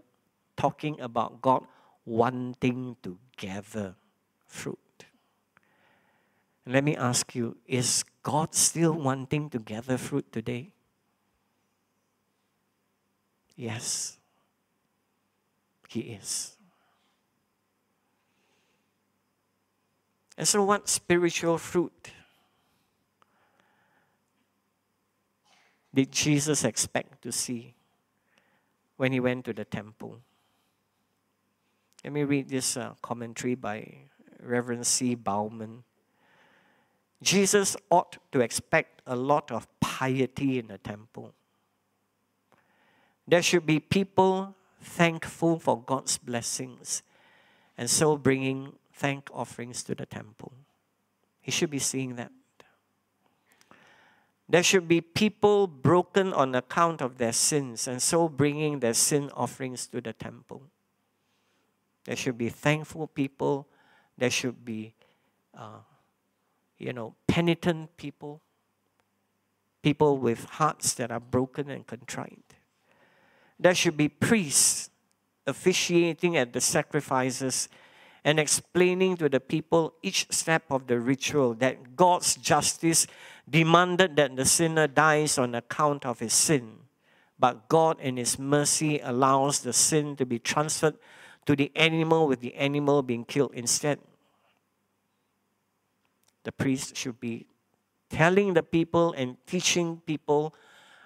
talking about God wanting to gather fruit. Let me ask you is God still wanting to gather fruit today? Yes, He is. And so, what spiritual fruit did Jesus expect to see when he went to the temple? Let me read this uh, commentary by Reverend C. Bouwman. Jesus ought to expect a lot of piety in the temple. There should be people thankful for God's blessings and so bringing thank offerings to the temple. He should be seeing that. There should be people broken on account of their sins and so bringing their sin offerings to the temple. There should be thankful people. There should be, uh, you know, penitent people, people with hearts that are broken and contrite. There should be priests officiating at the sacrifices and explaining to the people each step of the ritual that God's justice demanded that the sinner dies on account of his sin. But God, in His mercy, allows the sin to be transferred to the animal, with the animal being killed instead. The priest should be telling the people and teaching people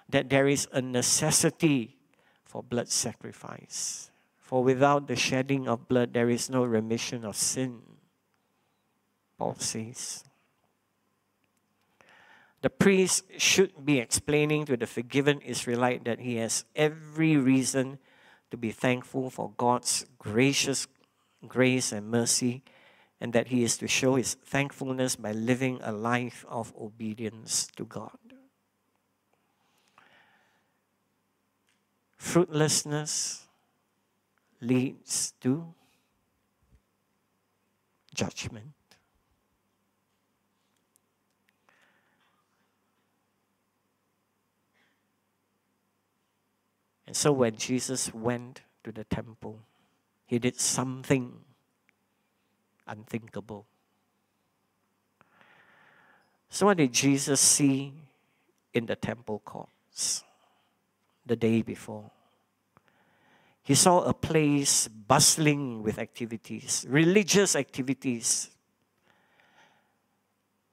that there is a necessity for blood sacrifice. For without the shedding of blood, there is no remission of sin. Paul says. The priest should be explaining to the forgiven Israelite that he has every reason to be thankful for God's gracious grace and mercy, and that he is to show his thankfulness by living a life of obedience to God. Fruitlessness leads to judgment. And so when Jesus went to the temple, he did something unthinkable. So, what did Jesus see in the temple courts the day before? He saw a place bustling with activities, religious activities.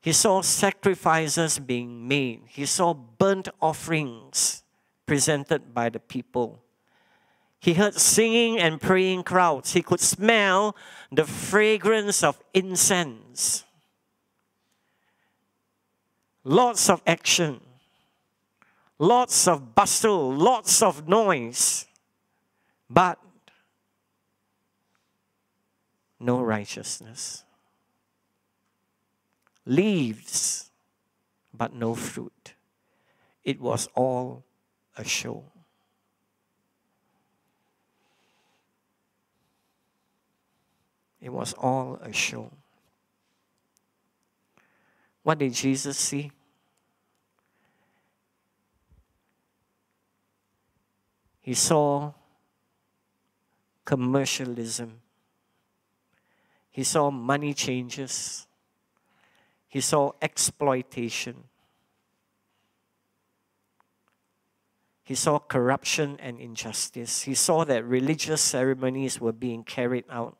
He saw sacrifices being made. He saw burnt offerings presented by the people. He heard singing and praying crowds. He could smell the fragrance of incense. Lots of action, lots of bustle, lots of noise, but no righteousness. Leaves, but no fruit. It was all a show. It was all a show. What did Jesus see? He saw commercialism. He saw money changes. He saw exploitation. He saw corruption and injustice. He saw that religious ceremonies were being carried out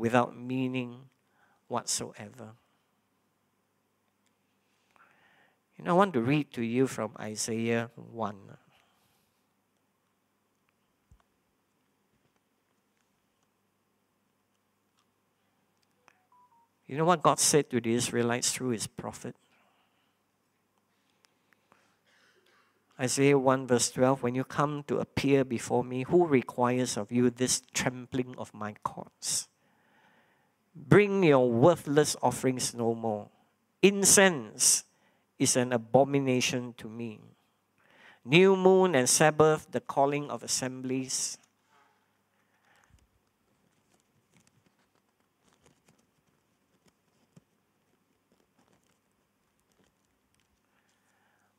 without meaning whatsoever. You know, I want to read to you from Isaiah 1. You know what God said to the Israelites through his prophet? Isaiah 1 verse 12, when you come to appear before me, who requires of you this trampling of my courts? Bring your worthless offerings no more. Incense is an abomination to me. New moon and Sabbath, the calling of assemblies.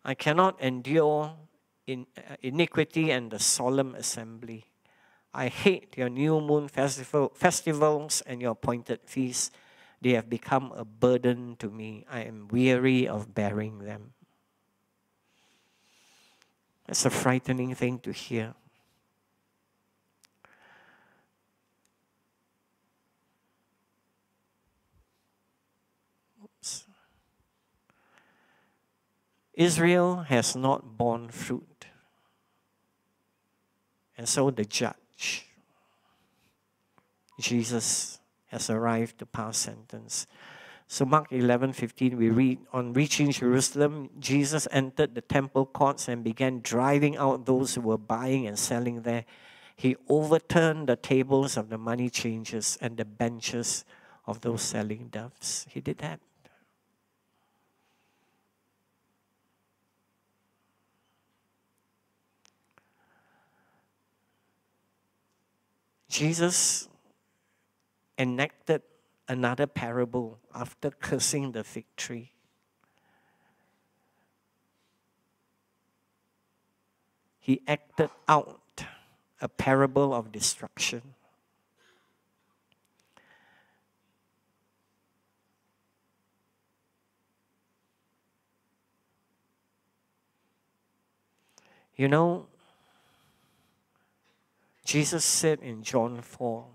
I cannot endure in, uh, iniquity and the solemn assembly. I hate your new moon festival, festivals and your appointed feasts. They have become a burden to me. I am weary of bearing them. It's a frightening thing to hear. Oops. Israel has not borne fruit. And so the judge Jesus, has arrived to pass sentence. So Mark 11, 15, we read, on reaching Jerusalem, Jesus entered the temple courts and began driving out those who were buying and selling there. He overturned the tables of the money changers and the benches of those selling doves. He did that. Jesus enacted another parable after cursing the fig tree. He acted out a parable of destruction. You know, Jesus said in John 4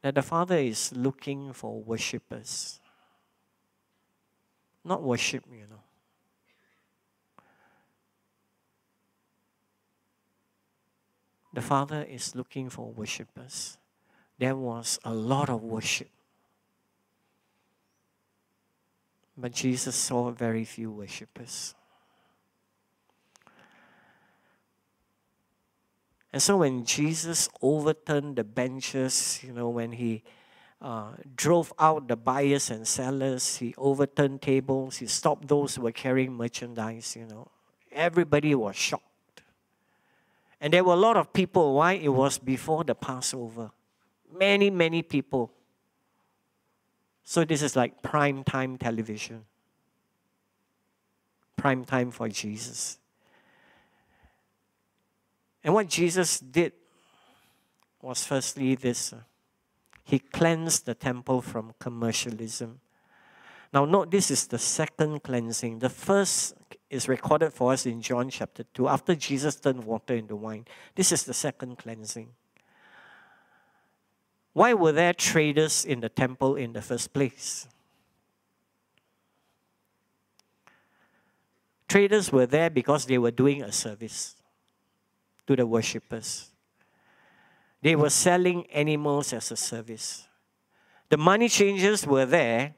that the Father is looking for worshippers. Not worship, you know. The Father is looking for worshippers. There was a lot of worship. But Jesus saw very few worshippers. And so when Jesus overturned the benches, you know, when he uh, drove out the buyers and sellers, he overturned tables, he stopped those who were carrying merchandise, you know, everybody was shocked. And there were a lot of people. Why? It was before the Passover. Many, many people. So this is like prime time television. Prime time for Jesus. And what Jesus did was firstly this uh, He cleansed the temple from commercialism. Now, note this is the second cleansing. The first is recorded for us in John chapter 2, after Jesus turned water into wine. This is the second cleansing. Why were there traders in the temple in the first place? Traders were there because they were doing a service to the worshippers. They were selling animals as a service. The money changers were there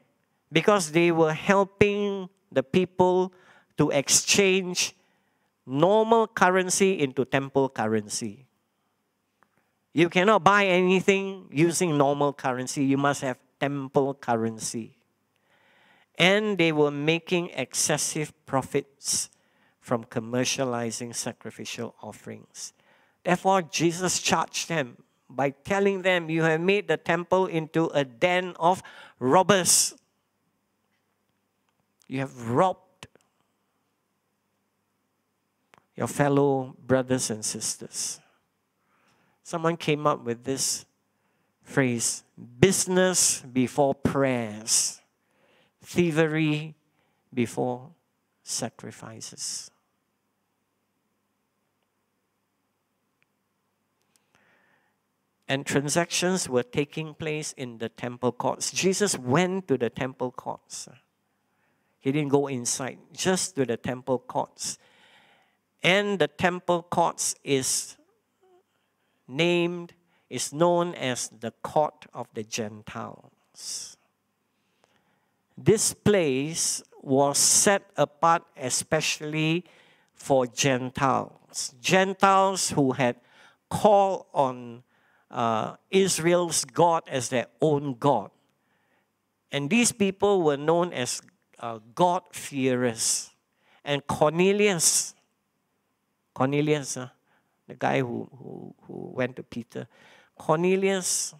because they were helping the people to exchange normal currency into temple currency. You cannot buy anything using normal currency, you must have temple currency. And they were making excessive profits from commercializing sacrificial offerings. Therefore, Jesus charged them by telling them, You have made the temple into a den of robbers. You have robbed your fellow brothers and sisters. Someone came up with this phrase business before prayers, thievery before sacrifices. And transactions were taking place in the temple courts. Jesus went to the temple courts. He didn't go inside, just to the temple courts. And the temple courts is named, is known as the court of the Gentiles. This place was set apart especially for Gentiles. Gentiles who had called on uh, Israel's God as their own God. And these people were known as uh, God-fearers. And Cornelius, Cornelius, uh, the guy who, who, who went to Peter, Cornelius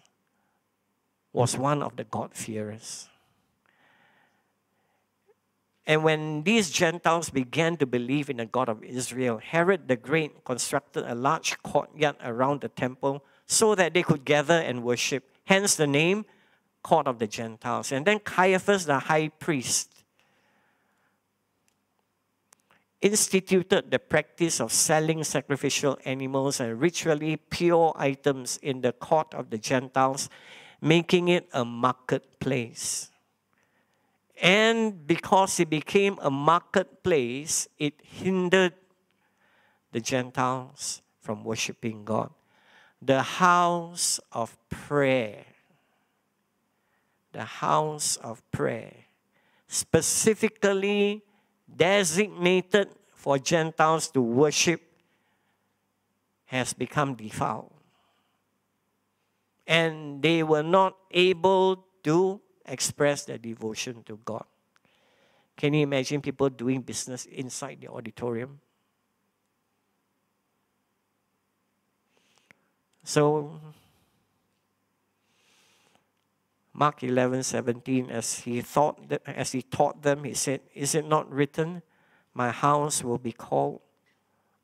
was one of the God-fearers. And when these Gentiles began to believe in the God of Israel, Herod the Great constructed a large courtyard around the temple so that they could gather and worship. Hence the name Court of the Gentiles. And then Caiaphas, the high priest, instituted the practice of selling sacrificial animals and ritually pure items in the court of the Gentiles, making it a marketplace. And because it became a marketplace, it hindered the Gentiles from worshiping God. The house of prayer. The house of prayer. Specifically designated for Gentiles to worship has become defiled. And they were not able to express their devotion to God. Can you imagine people doing business inside the auditorium? So, Mark 11, 17, as he, thought that, as he taught them, he said, Is it not written, My house will be called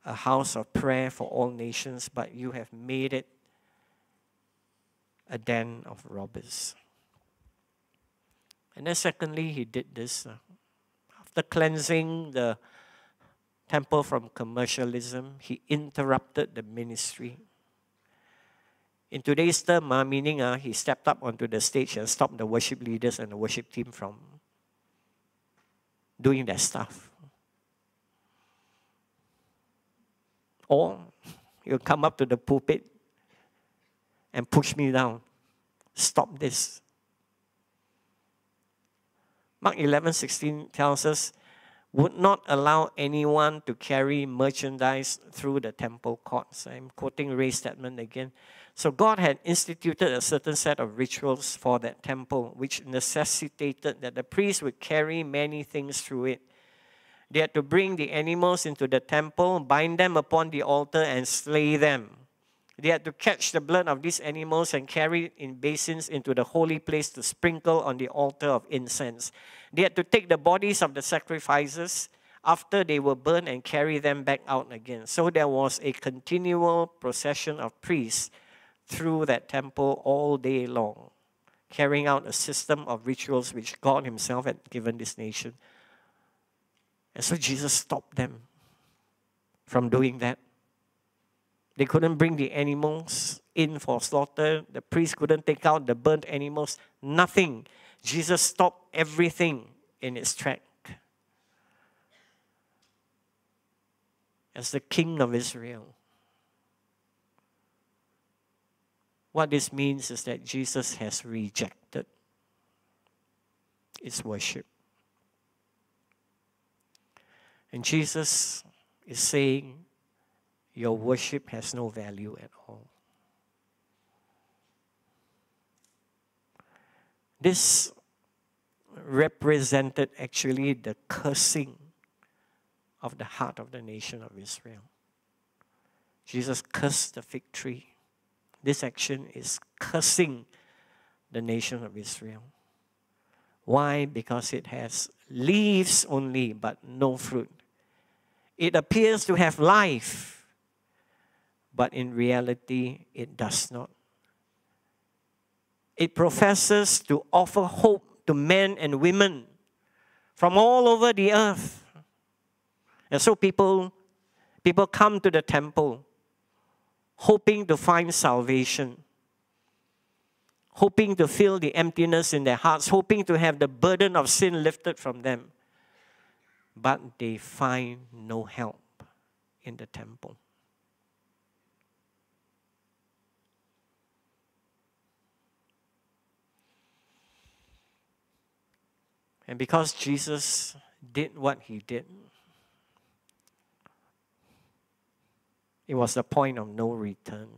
a house of prayer for all nations, but you have made it a den of robbers? And then, secondly, he did this. Uh, after cleansing the temple from commercialism, he interrupted the ministry. In today's term, uh, meaning uh, he stepped up onto the stage and stopped the worship leaders and the worship team from doing their stuff. Or he'll come up to the pulpit and push me down. Stop this. Mark 11 16 tells us, would not allow anyone to carry merchandise through the temple courts. I'm quoting Ray Stedman again. So God had instituted a certain set of rituals for that temple, which necessitated that the priest would carry many things through it. They had to bring the animals into the temple, bind them upon the altar, and slay them. They had to catch the blood of these animals and carry it in basins into the holy place to sprinkle on the altar of incense. They had to take the bodies of the sacrifices after they were burned and carry them back out again. So there was a continual procession of priests through that temple all day long, carrying out a system of rituals which God Himself had given this nation. And so Jesus stopped them from doing that. They couldn't bring the animals in for slaughter. The priest couldn't take out the burnt animals. Nothing. Jesus stopped everything in its track. As the king of Israel. What this means is that Jesus has rejected its worship. And Jesus is saying, your worship has no value at all. This represented actually the cursing of the heart of the nation of Israel. Jesus cursed the fig tree. This action is cursing the nation of Israel. Why? Because it has leaves only but no fruit. It appears to have life but in reality, it does not. It professes to offer hope to men and women from all over the earth. And so people, people come to the temple hoping to find salvation, hoping to fill the emptiness in their hearts, hoping to have the burden of sin lifted from them. But they find no help in the temple. And because Jesus did what he did, it was the point of no return.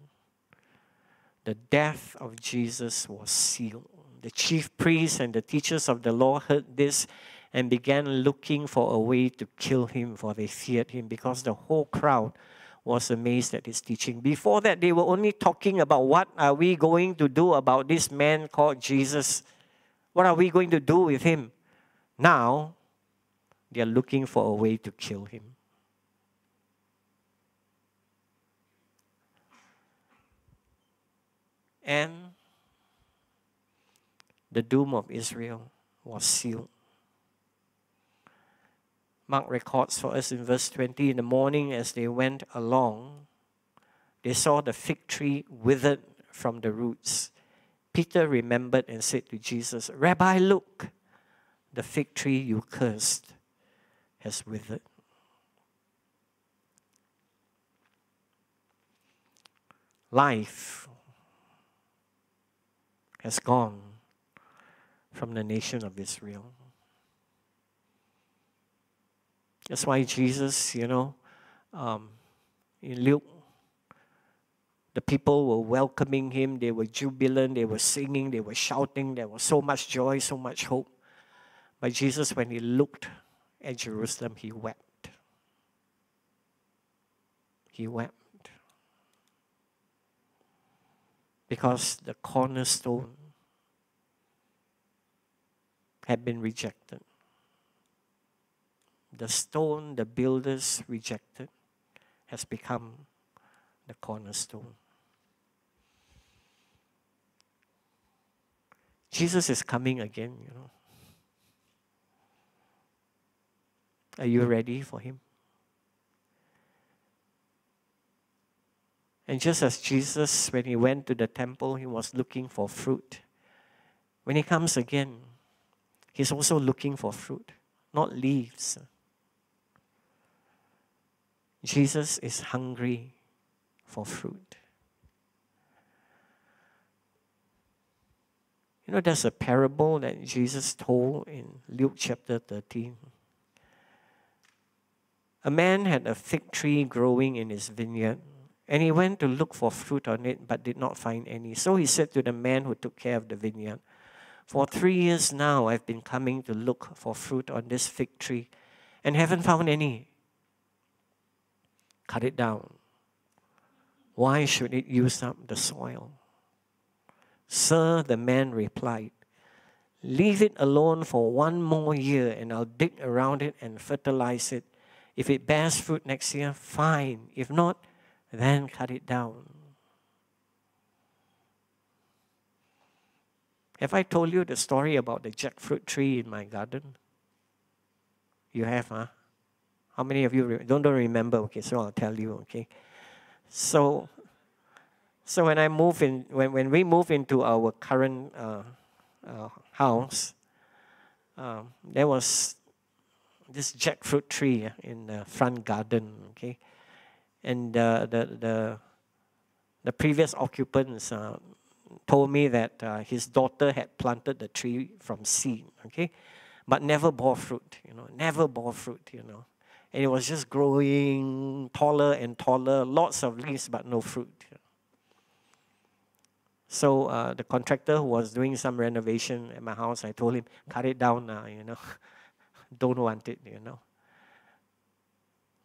The death of Jesus was sealed. The chief priests and the teachers of the law heard this and began looking for a way to kill him, for they feared him, because the whole crowd was amazed at his teaching. Before that, they were only talking about what are we going to do about this man called Jesus? What are we going to do with him? Now, they are looking for a way to kill him. And the doom of Israel was sealed. Mark records for us in verse 20 in the morning as they went along, they saw the fig tree withered from the roots. Peter remembered and said to Jesus, Rabbi, look, the fig tree you cursed has withered. Life has gone from the nation of Israel. That's why Jesus, you know, um, in Luke, the people were welcoming him, they were jubilant, they were singing, they were shouting, there was so much joy, so much hope. But Jesus, when he looked at Jerusalem, he wept. He wept. Because the cornerstone had been rejected. The stone the builders rejected has become the cornerstone. Jesus is coming again, you know. Are you ready for him? And just as Jesus, when he went to the temple, he was looking for fruit. When he comes again, he's also looking for fruit, not leaves. Jesus is hungry for fruit. You know, there's a parable that Jesus told in Luke chapter 13. A man had a fig tree growing in his vineyard, and he went to look for fruit on it, but did not find any. So he said to the man who took care of the vineyard, For three years now I've been coming to look for fruit on this fig tree, and haven't found any. Cut it down. Why should it use up the soil? Sir, the man replied, Leave it alone for one more year, and I'll dig around it and fertilize it. If it bears fruit next year, fine. If not, then cut it down. Have I told you the story about the jackfruit tree in my garden? You have, huh? How many of you re- don't, don't remember? Okay, so I'll tell you, okay? So, so when I move in, when, when we move into our current uh, uh, house, um, there was this jackfruit tree in the front garden, okay? And uh, the, the, the previous occupants uh, told me that uh, his daughter had planted the tree from seed, okay? But never bore fruit, you know, never bore fruit, you know. And it was just growing taller and taller, lots of leaves, but no fruit. So uh, the contractor who was doing some renovation at my house, I told him, cut it down now, you know. Don't want it, you know.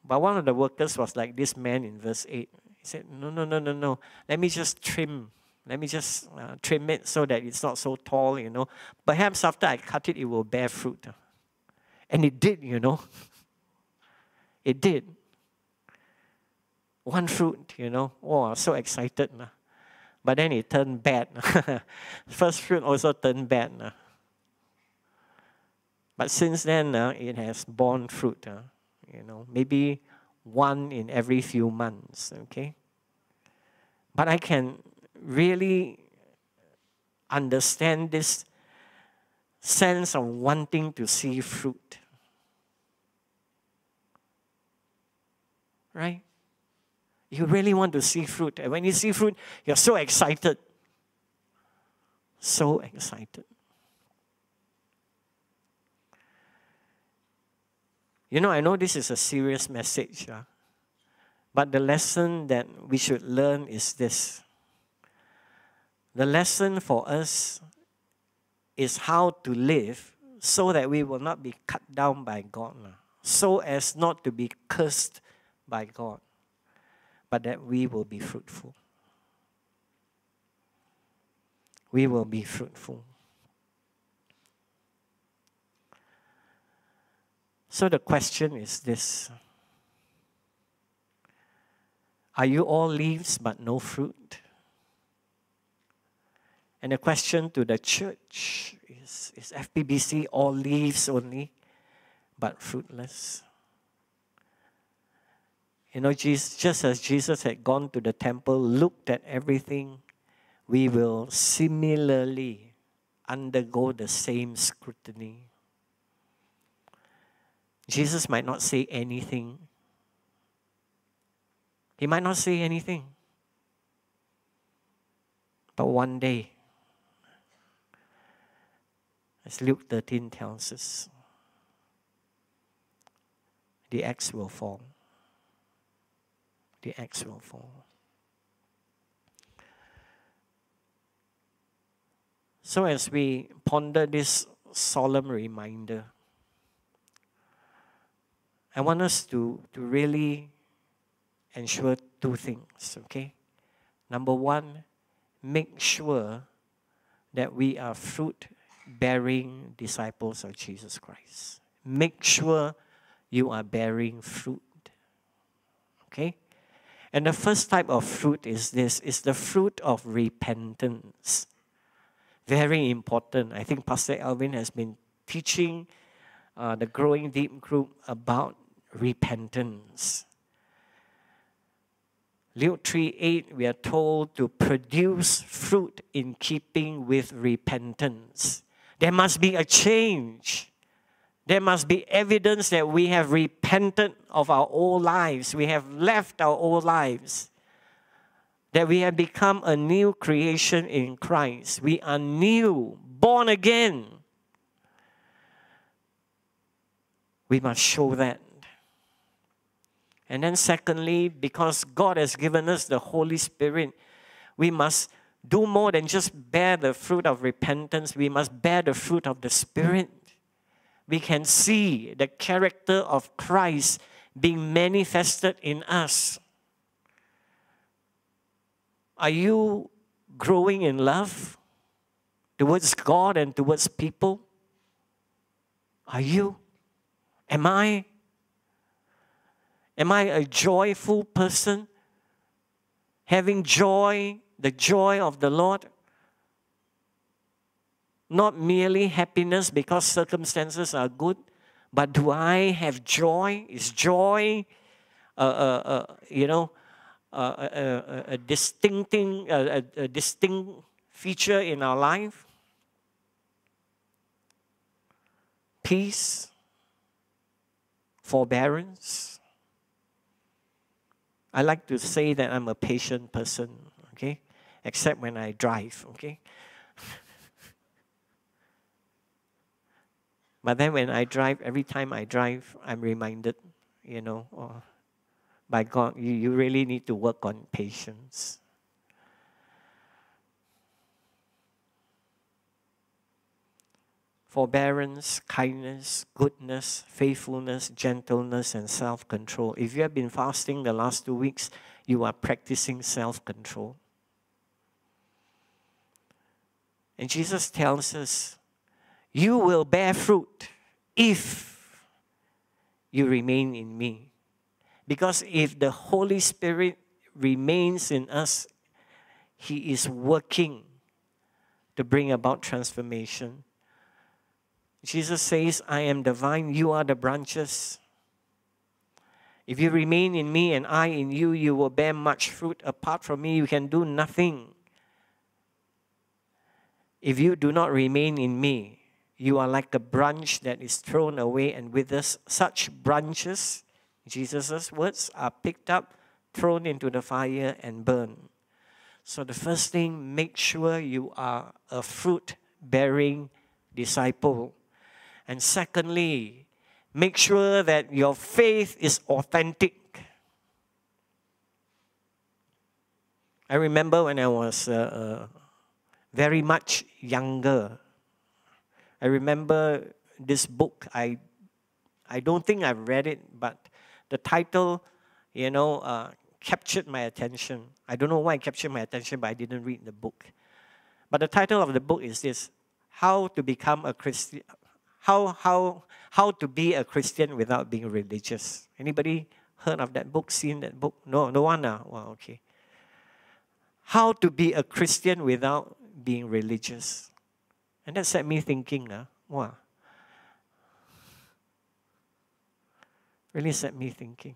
But one of the workers was like this man in verse 8. He said, No, no, no, no, no. Let me just trim. Let me just uh, trim it so that it's not so tall, you know. Perhaps after I cut it, it will bear fruit. And it did, you know. It did. One fruit, you know. Oh, I was so excited. But then it turned bad. First fruit also turned bad. But since then, uh, it has borne fruit. Uh, you know, maybe one in every few months. Okay. But I can really understand this sense of wanting to see fruit. Right? You really want to see fruit. And when you see fruit, you're so excited. So excited. You know, I know this is a serious message, uh, but the lesson that we should learn is this. The lesson for us is how to live so that we will not be cut down by God, so as not to be cursed by God, but that we will be fruitful. We will be fruitful. So the question is this Are you all leaves but no fruit? And the question to the church is Is FPBC all leaves only but fruitless? You know, Jesus, just as Jesus had gone to the temple, looked at everything, we will similarly undergo the same scrutiny. Jesus might not say anything. He might not say anything. But one day, as Luke 13 tells us, the axe will fall. The axe will fall. So, as we ponder this solemn reminder, I want us to, to really ensure two things, okay? Number one, make sure that we are fruit bearing disciples of Jesus Christ. Make sure you are bearing fruit. Okay? And the first type of fruit is this is the fruit of repentance. Very important. I think Pastor Alvin has been teaching uh, the growing deep group about repentance. Luke 3 8, we are told to produce fruit in keeping with repentance. There must be a change. There must be evidence that we have repented of our old lives. We have left our old lives. That we have become a new creation in Christ. We are new, born again. We must show that. And then, secondly, because God has given us the Holy Spirit, we must do more than just bear the fruit of repentance, we must bear the fruit of the Spirit. We can see the character of Christ being manifested in us. Are you growing in love towards God and towards people? Are you? Am I? Am I a joyful person? Having joy, the joy of the Lord? Not merely happiness because circumstances are good, but do I have joy? Is joy, uh, uh, uh, you know, uh, a, a, a, distincting, a distinct feature in our life? Peace, forbearance. I like to say that I'm a patient person, okay? Except when I drive, okay? but then when I drive, every time I drive, I'm reminded, you know, oh, by God, you, you really need to work on patience. Forbearance, kindness, goodness, faithfulness, gentleness, and self control. If you have been fasting the last two weeks, you are practicing self control. And Jesus tells us, You will bear fruit if you remain in me. Because if the Holy Spirit remains in us, He is working to bring about transformation. Jesus says, I am the vine, you are the branches. If you remain in me and I in you, you will bear much fruit. Apart from me, you can do nothing. If you do not remain in me, you are like a branch that is thrown away and withers. Such branches, Jesus' words, are picked up, thrown into the fire, and burned. So, the first thing, make sure you are a fruit bearing disciple. And secondly, make sure that your faith is authentic. I remember when I was uh, uh, very much younger. I remember this book. I, I don't think I've read it, but the title, you know, uh, captured my attention. I don't know why it captured my attention, but I didn't read the book. But the title of the book is this How to Become a Christian, how, how, how to be a Christian without being religious. Anybody heard of that book, seen that book? No, no one? Ah? Wow, okay. How to be a Christian without being religious. And that set me thinking, uh, wow. Really set me thinking.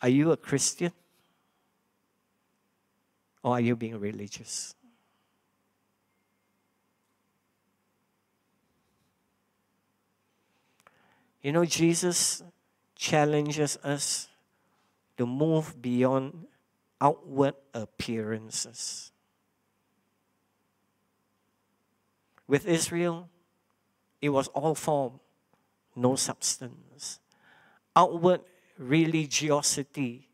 Are you a Christian? Or are you being religious? You know, Jesus challenges us to move beyond outward appearances. With Israel, it was all form, no substance. Outward religiosity,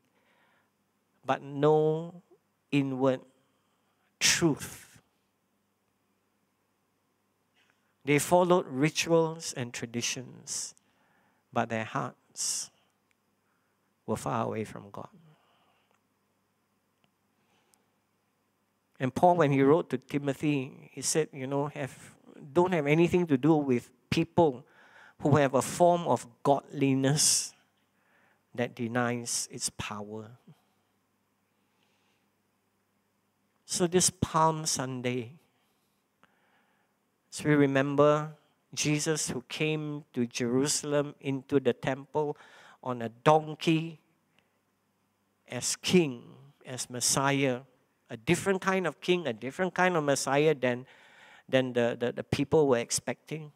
but no inward truth. They followed rituals and traditions, but their hearts were far away from God. And Paul, when he wrote to Timothy, he said, you know, have don't have anything to do with people who have a form of godliness that denies its power. So, this Palm Sunday, as we remember Jesus who came to Jerusalem into the temple on a donkey as king, as Messiah, a different kind of king, a different kind of Messiah than, than the, the, the people were expecting.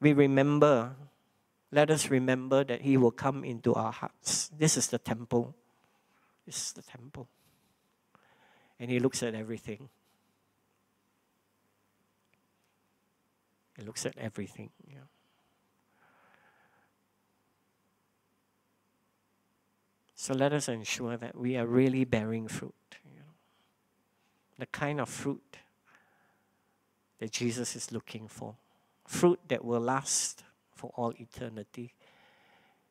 We remember, let us remember that He will come into our hearts. This is the temple. This is the temple. And He looks at everything. He looks at everything. Yeah. So let us ensure that we are really bearing fruit. You know, the kind of fruit that Jesus is looking for. Fruit that will last for all eternity.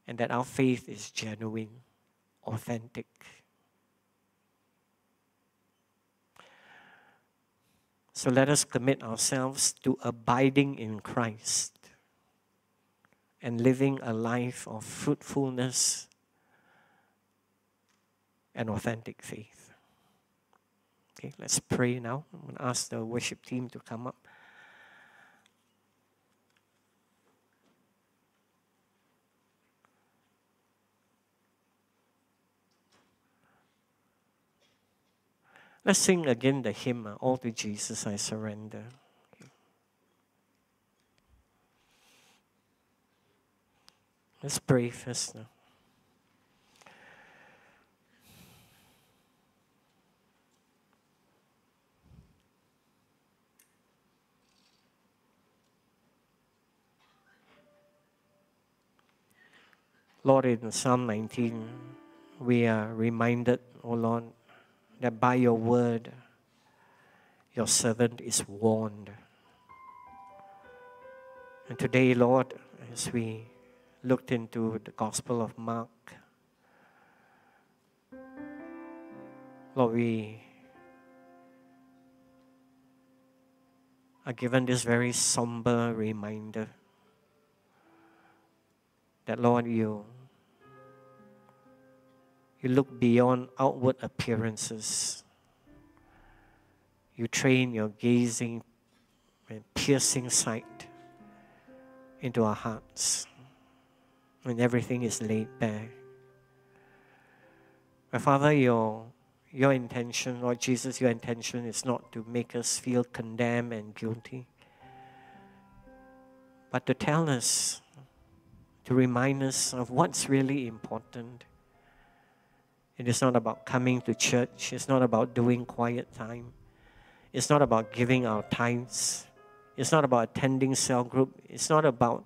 And that our faith is genuine, authentic. So let us commit ourselves to abiding in Christ and living a life of fruitfulness and authentic faith. Okay, let's pray now. I'm going to ask the worship team to come up. Let's sing again the hymn, uh, All to Jesus I Surrender. Let's pray first now. Lord, in Psalm 19, we are reminded, O oh Lord, that by your word, your servant is warned. And today, Lord, as we looked into the Gospel of Mark, Lord, we are given this very somber reminder that, Lord, you you look beyond outward appearances. You train your gazing and piercing sight into our hearts when everything is laid bare. My Father, your, your intention, Lord Jesus, your intention is not to make us feel condemned and guilty, but to tell us, to remind us of what's really important it is not about coming to church. It's not about doing quiet time. It's not about giving our times. It's not about attending cell group. It's not about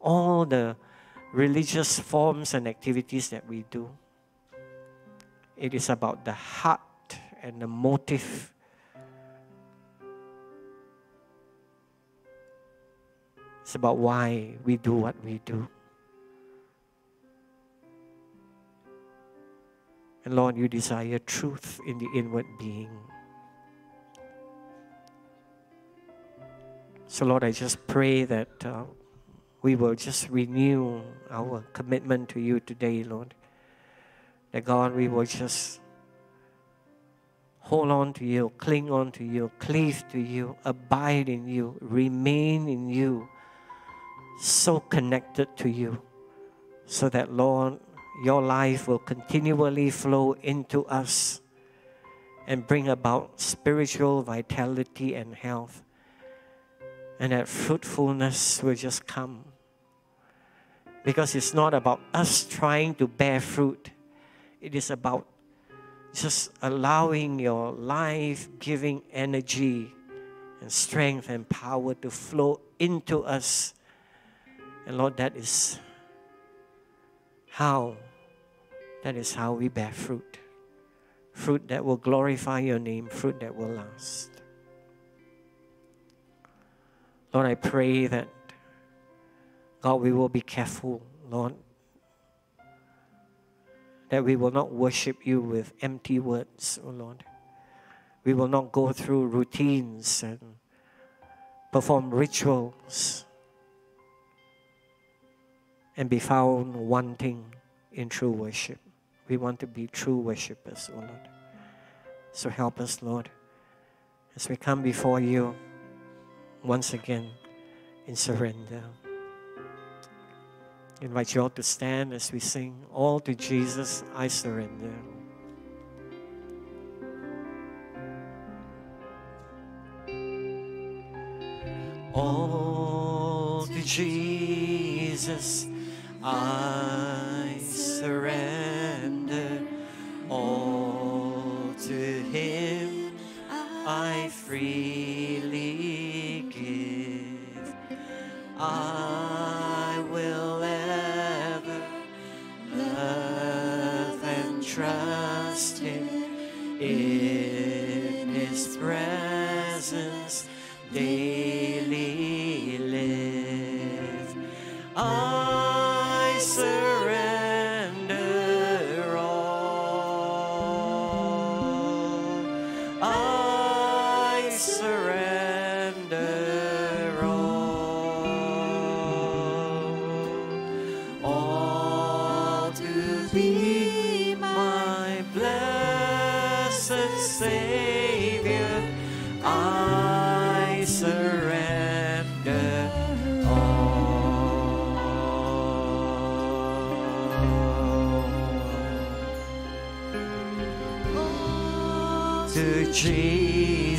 all the religious forms and activities that we do. It is about the heart and the motive. It's about why we do what we do. And Lord, you desire truth in the inward being. So, Lord, I just pray that uh, we will just renew our commitment to you today, Lord. That God, we will just hold on to you, cling on to you, cleave to you, abide in you, remain in you, so connected to you, so that, Lord, your life will continually flow into us and bring about spiritual vitality and health And that fruitfulness will just come. Because it's not about us trying to bear fruit, it is about just allowing your life giving energy and strength and power to flow into us. And Lord, that is how that is how we bear fruit. Fruit that will glorify your name, fruit that will last. Lord, I pray that God, we will be careful, Lord, that we will not worship you with empty words, oh Lord. We will not go through routines and perform rituals and be found wanting in true worship. We want to be true worshippers, oh Lord. So help us, Lord, as we come before you once again in surrender. invite you all to stand as we sing All to Jesus I surrender. All to Jesus I surrender. All to Him I freely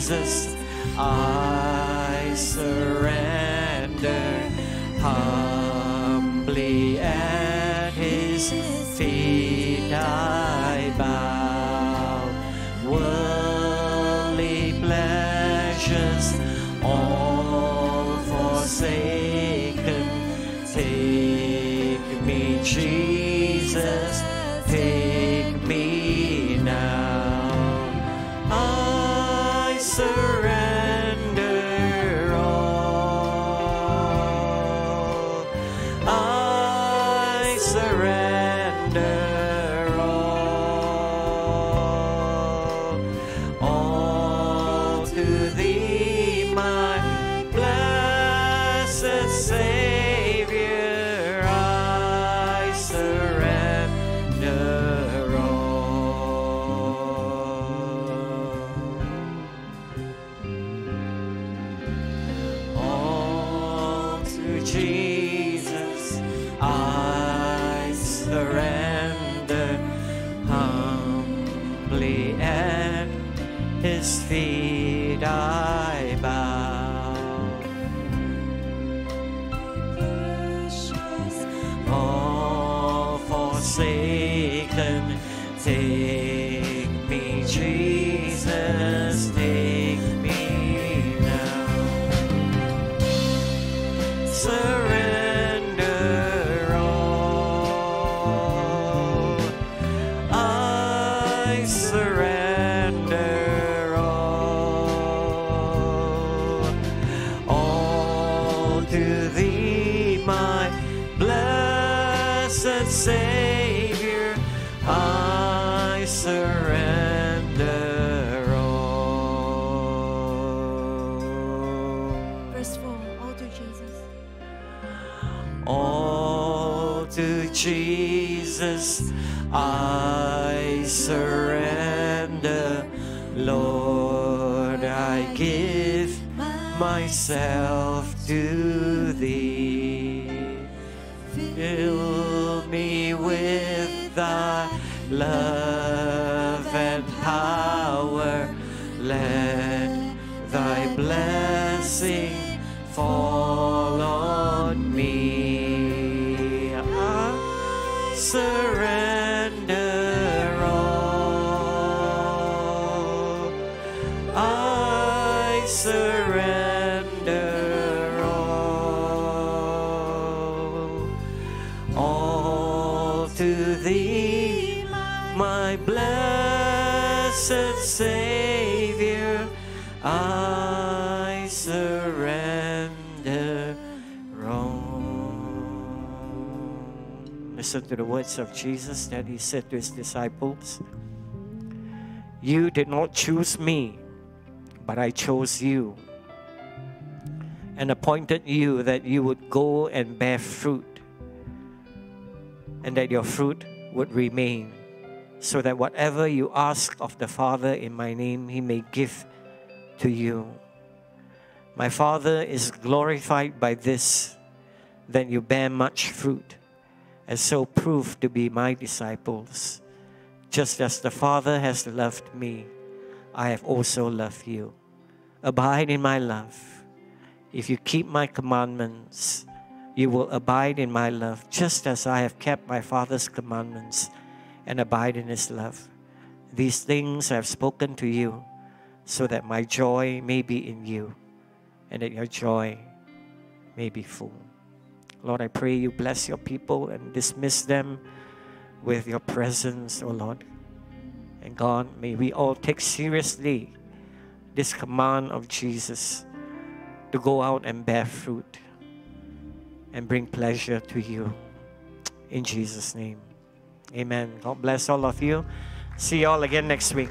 Jesus I surrender. humbly Listen to the words of Jesus that he said to his disciples. You did not choose me, but I chose you and appointed you that you would go and bear fruit and that your fruit would remain, so that whatever you ask of the Father in my name, he may give to you. My Father is glorified by this, that you bear much fruit, and so prove to be my disciples. Just as the Father has loved me, I have also loved you. Abide in my love. If you keep my commandments, you will abide in my love, just as I have kept my Father's commandments and abide in his love. These things I have spoken to you, so that my joy may be in you, and that your joy may be full. Lord, I pray you bless your people and dismiss them with your presence, O Lord. And God, may we all take seriously this command of Jesus to go out and bear fruit and bring pleasure to you. In Jesus' name. Amen. God bless all of you. See you all again next week.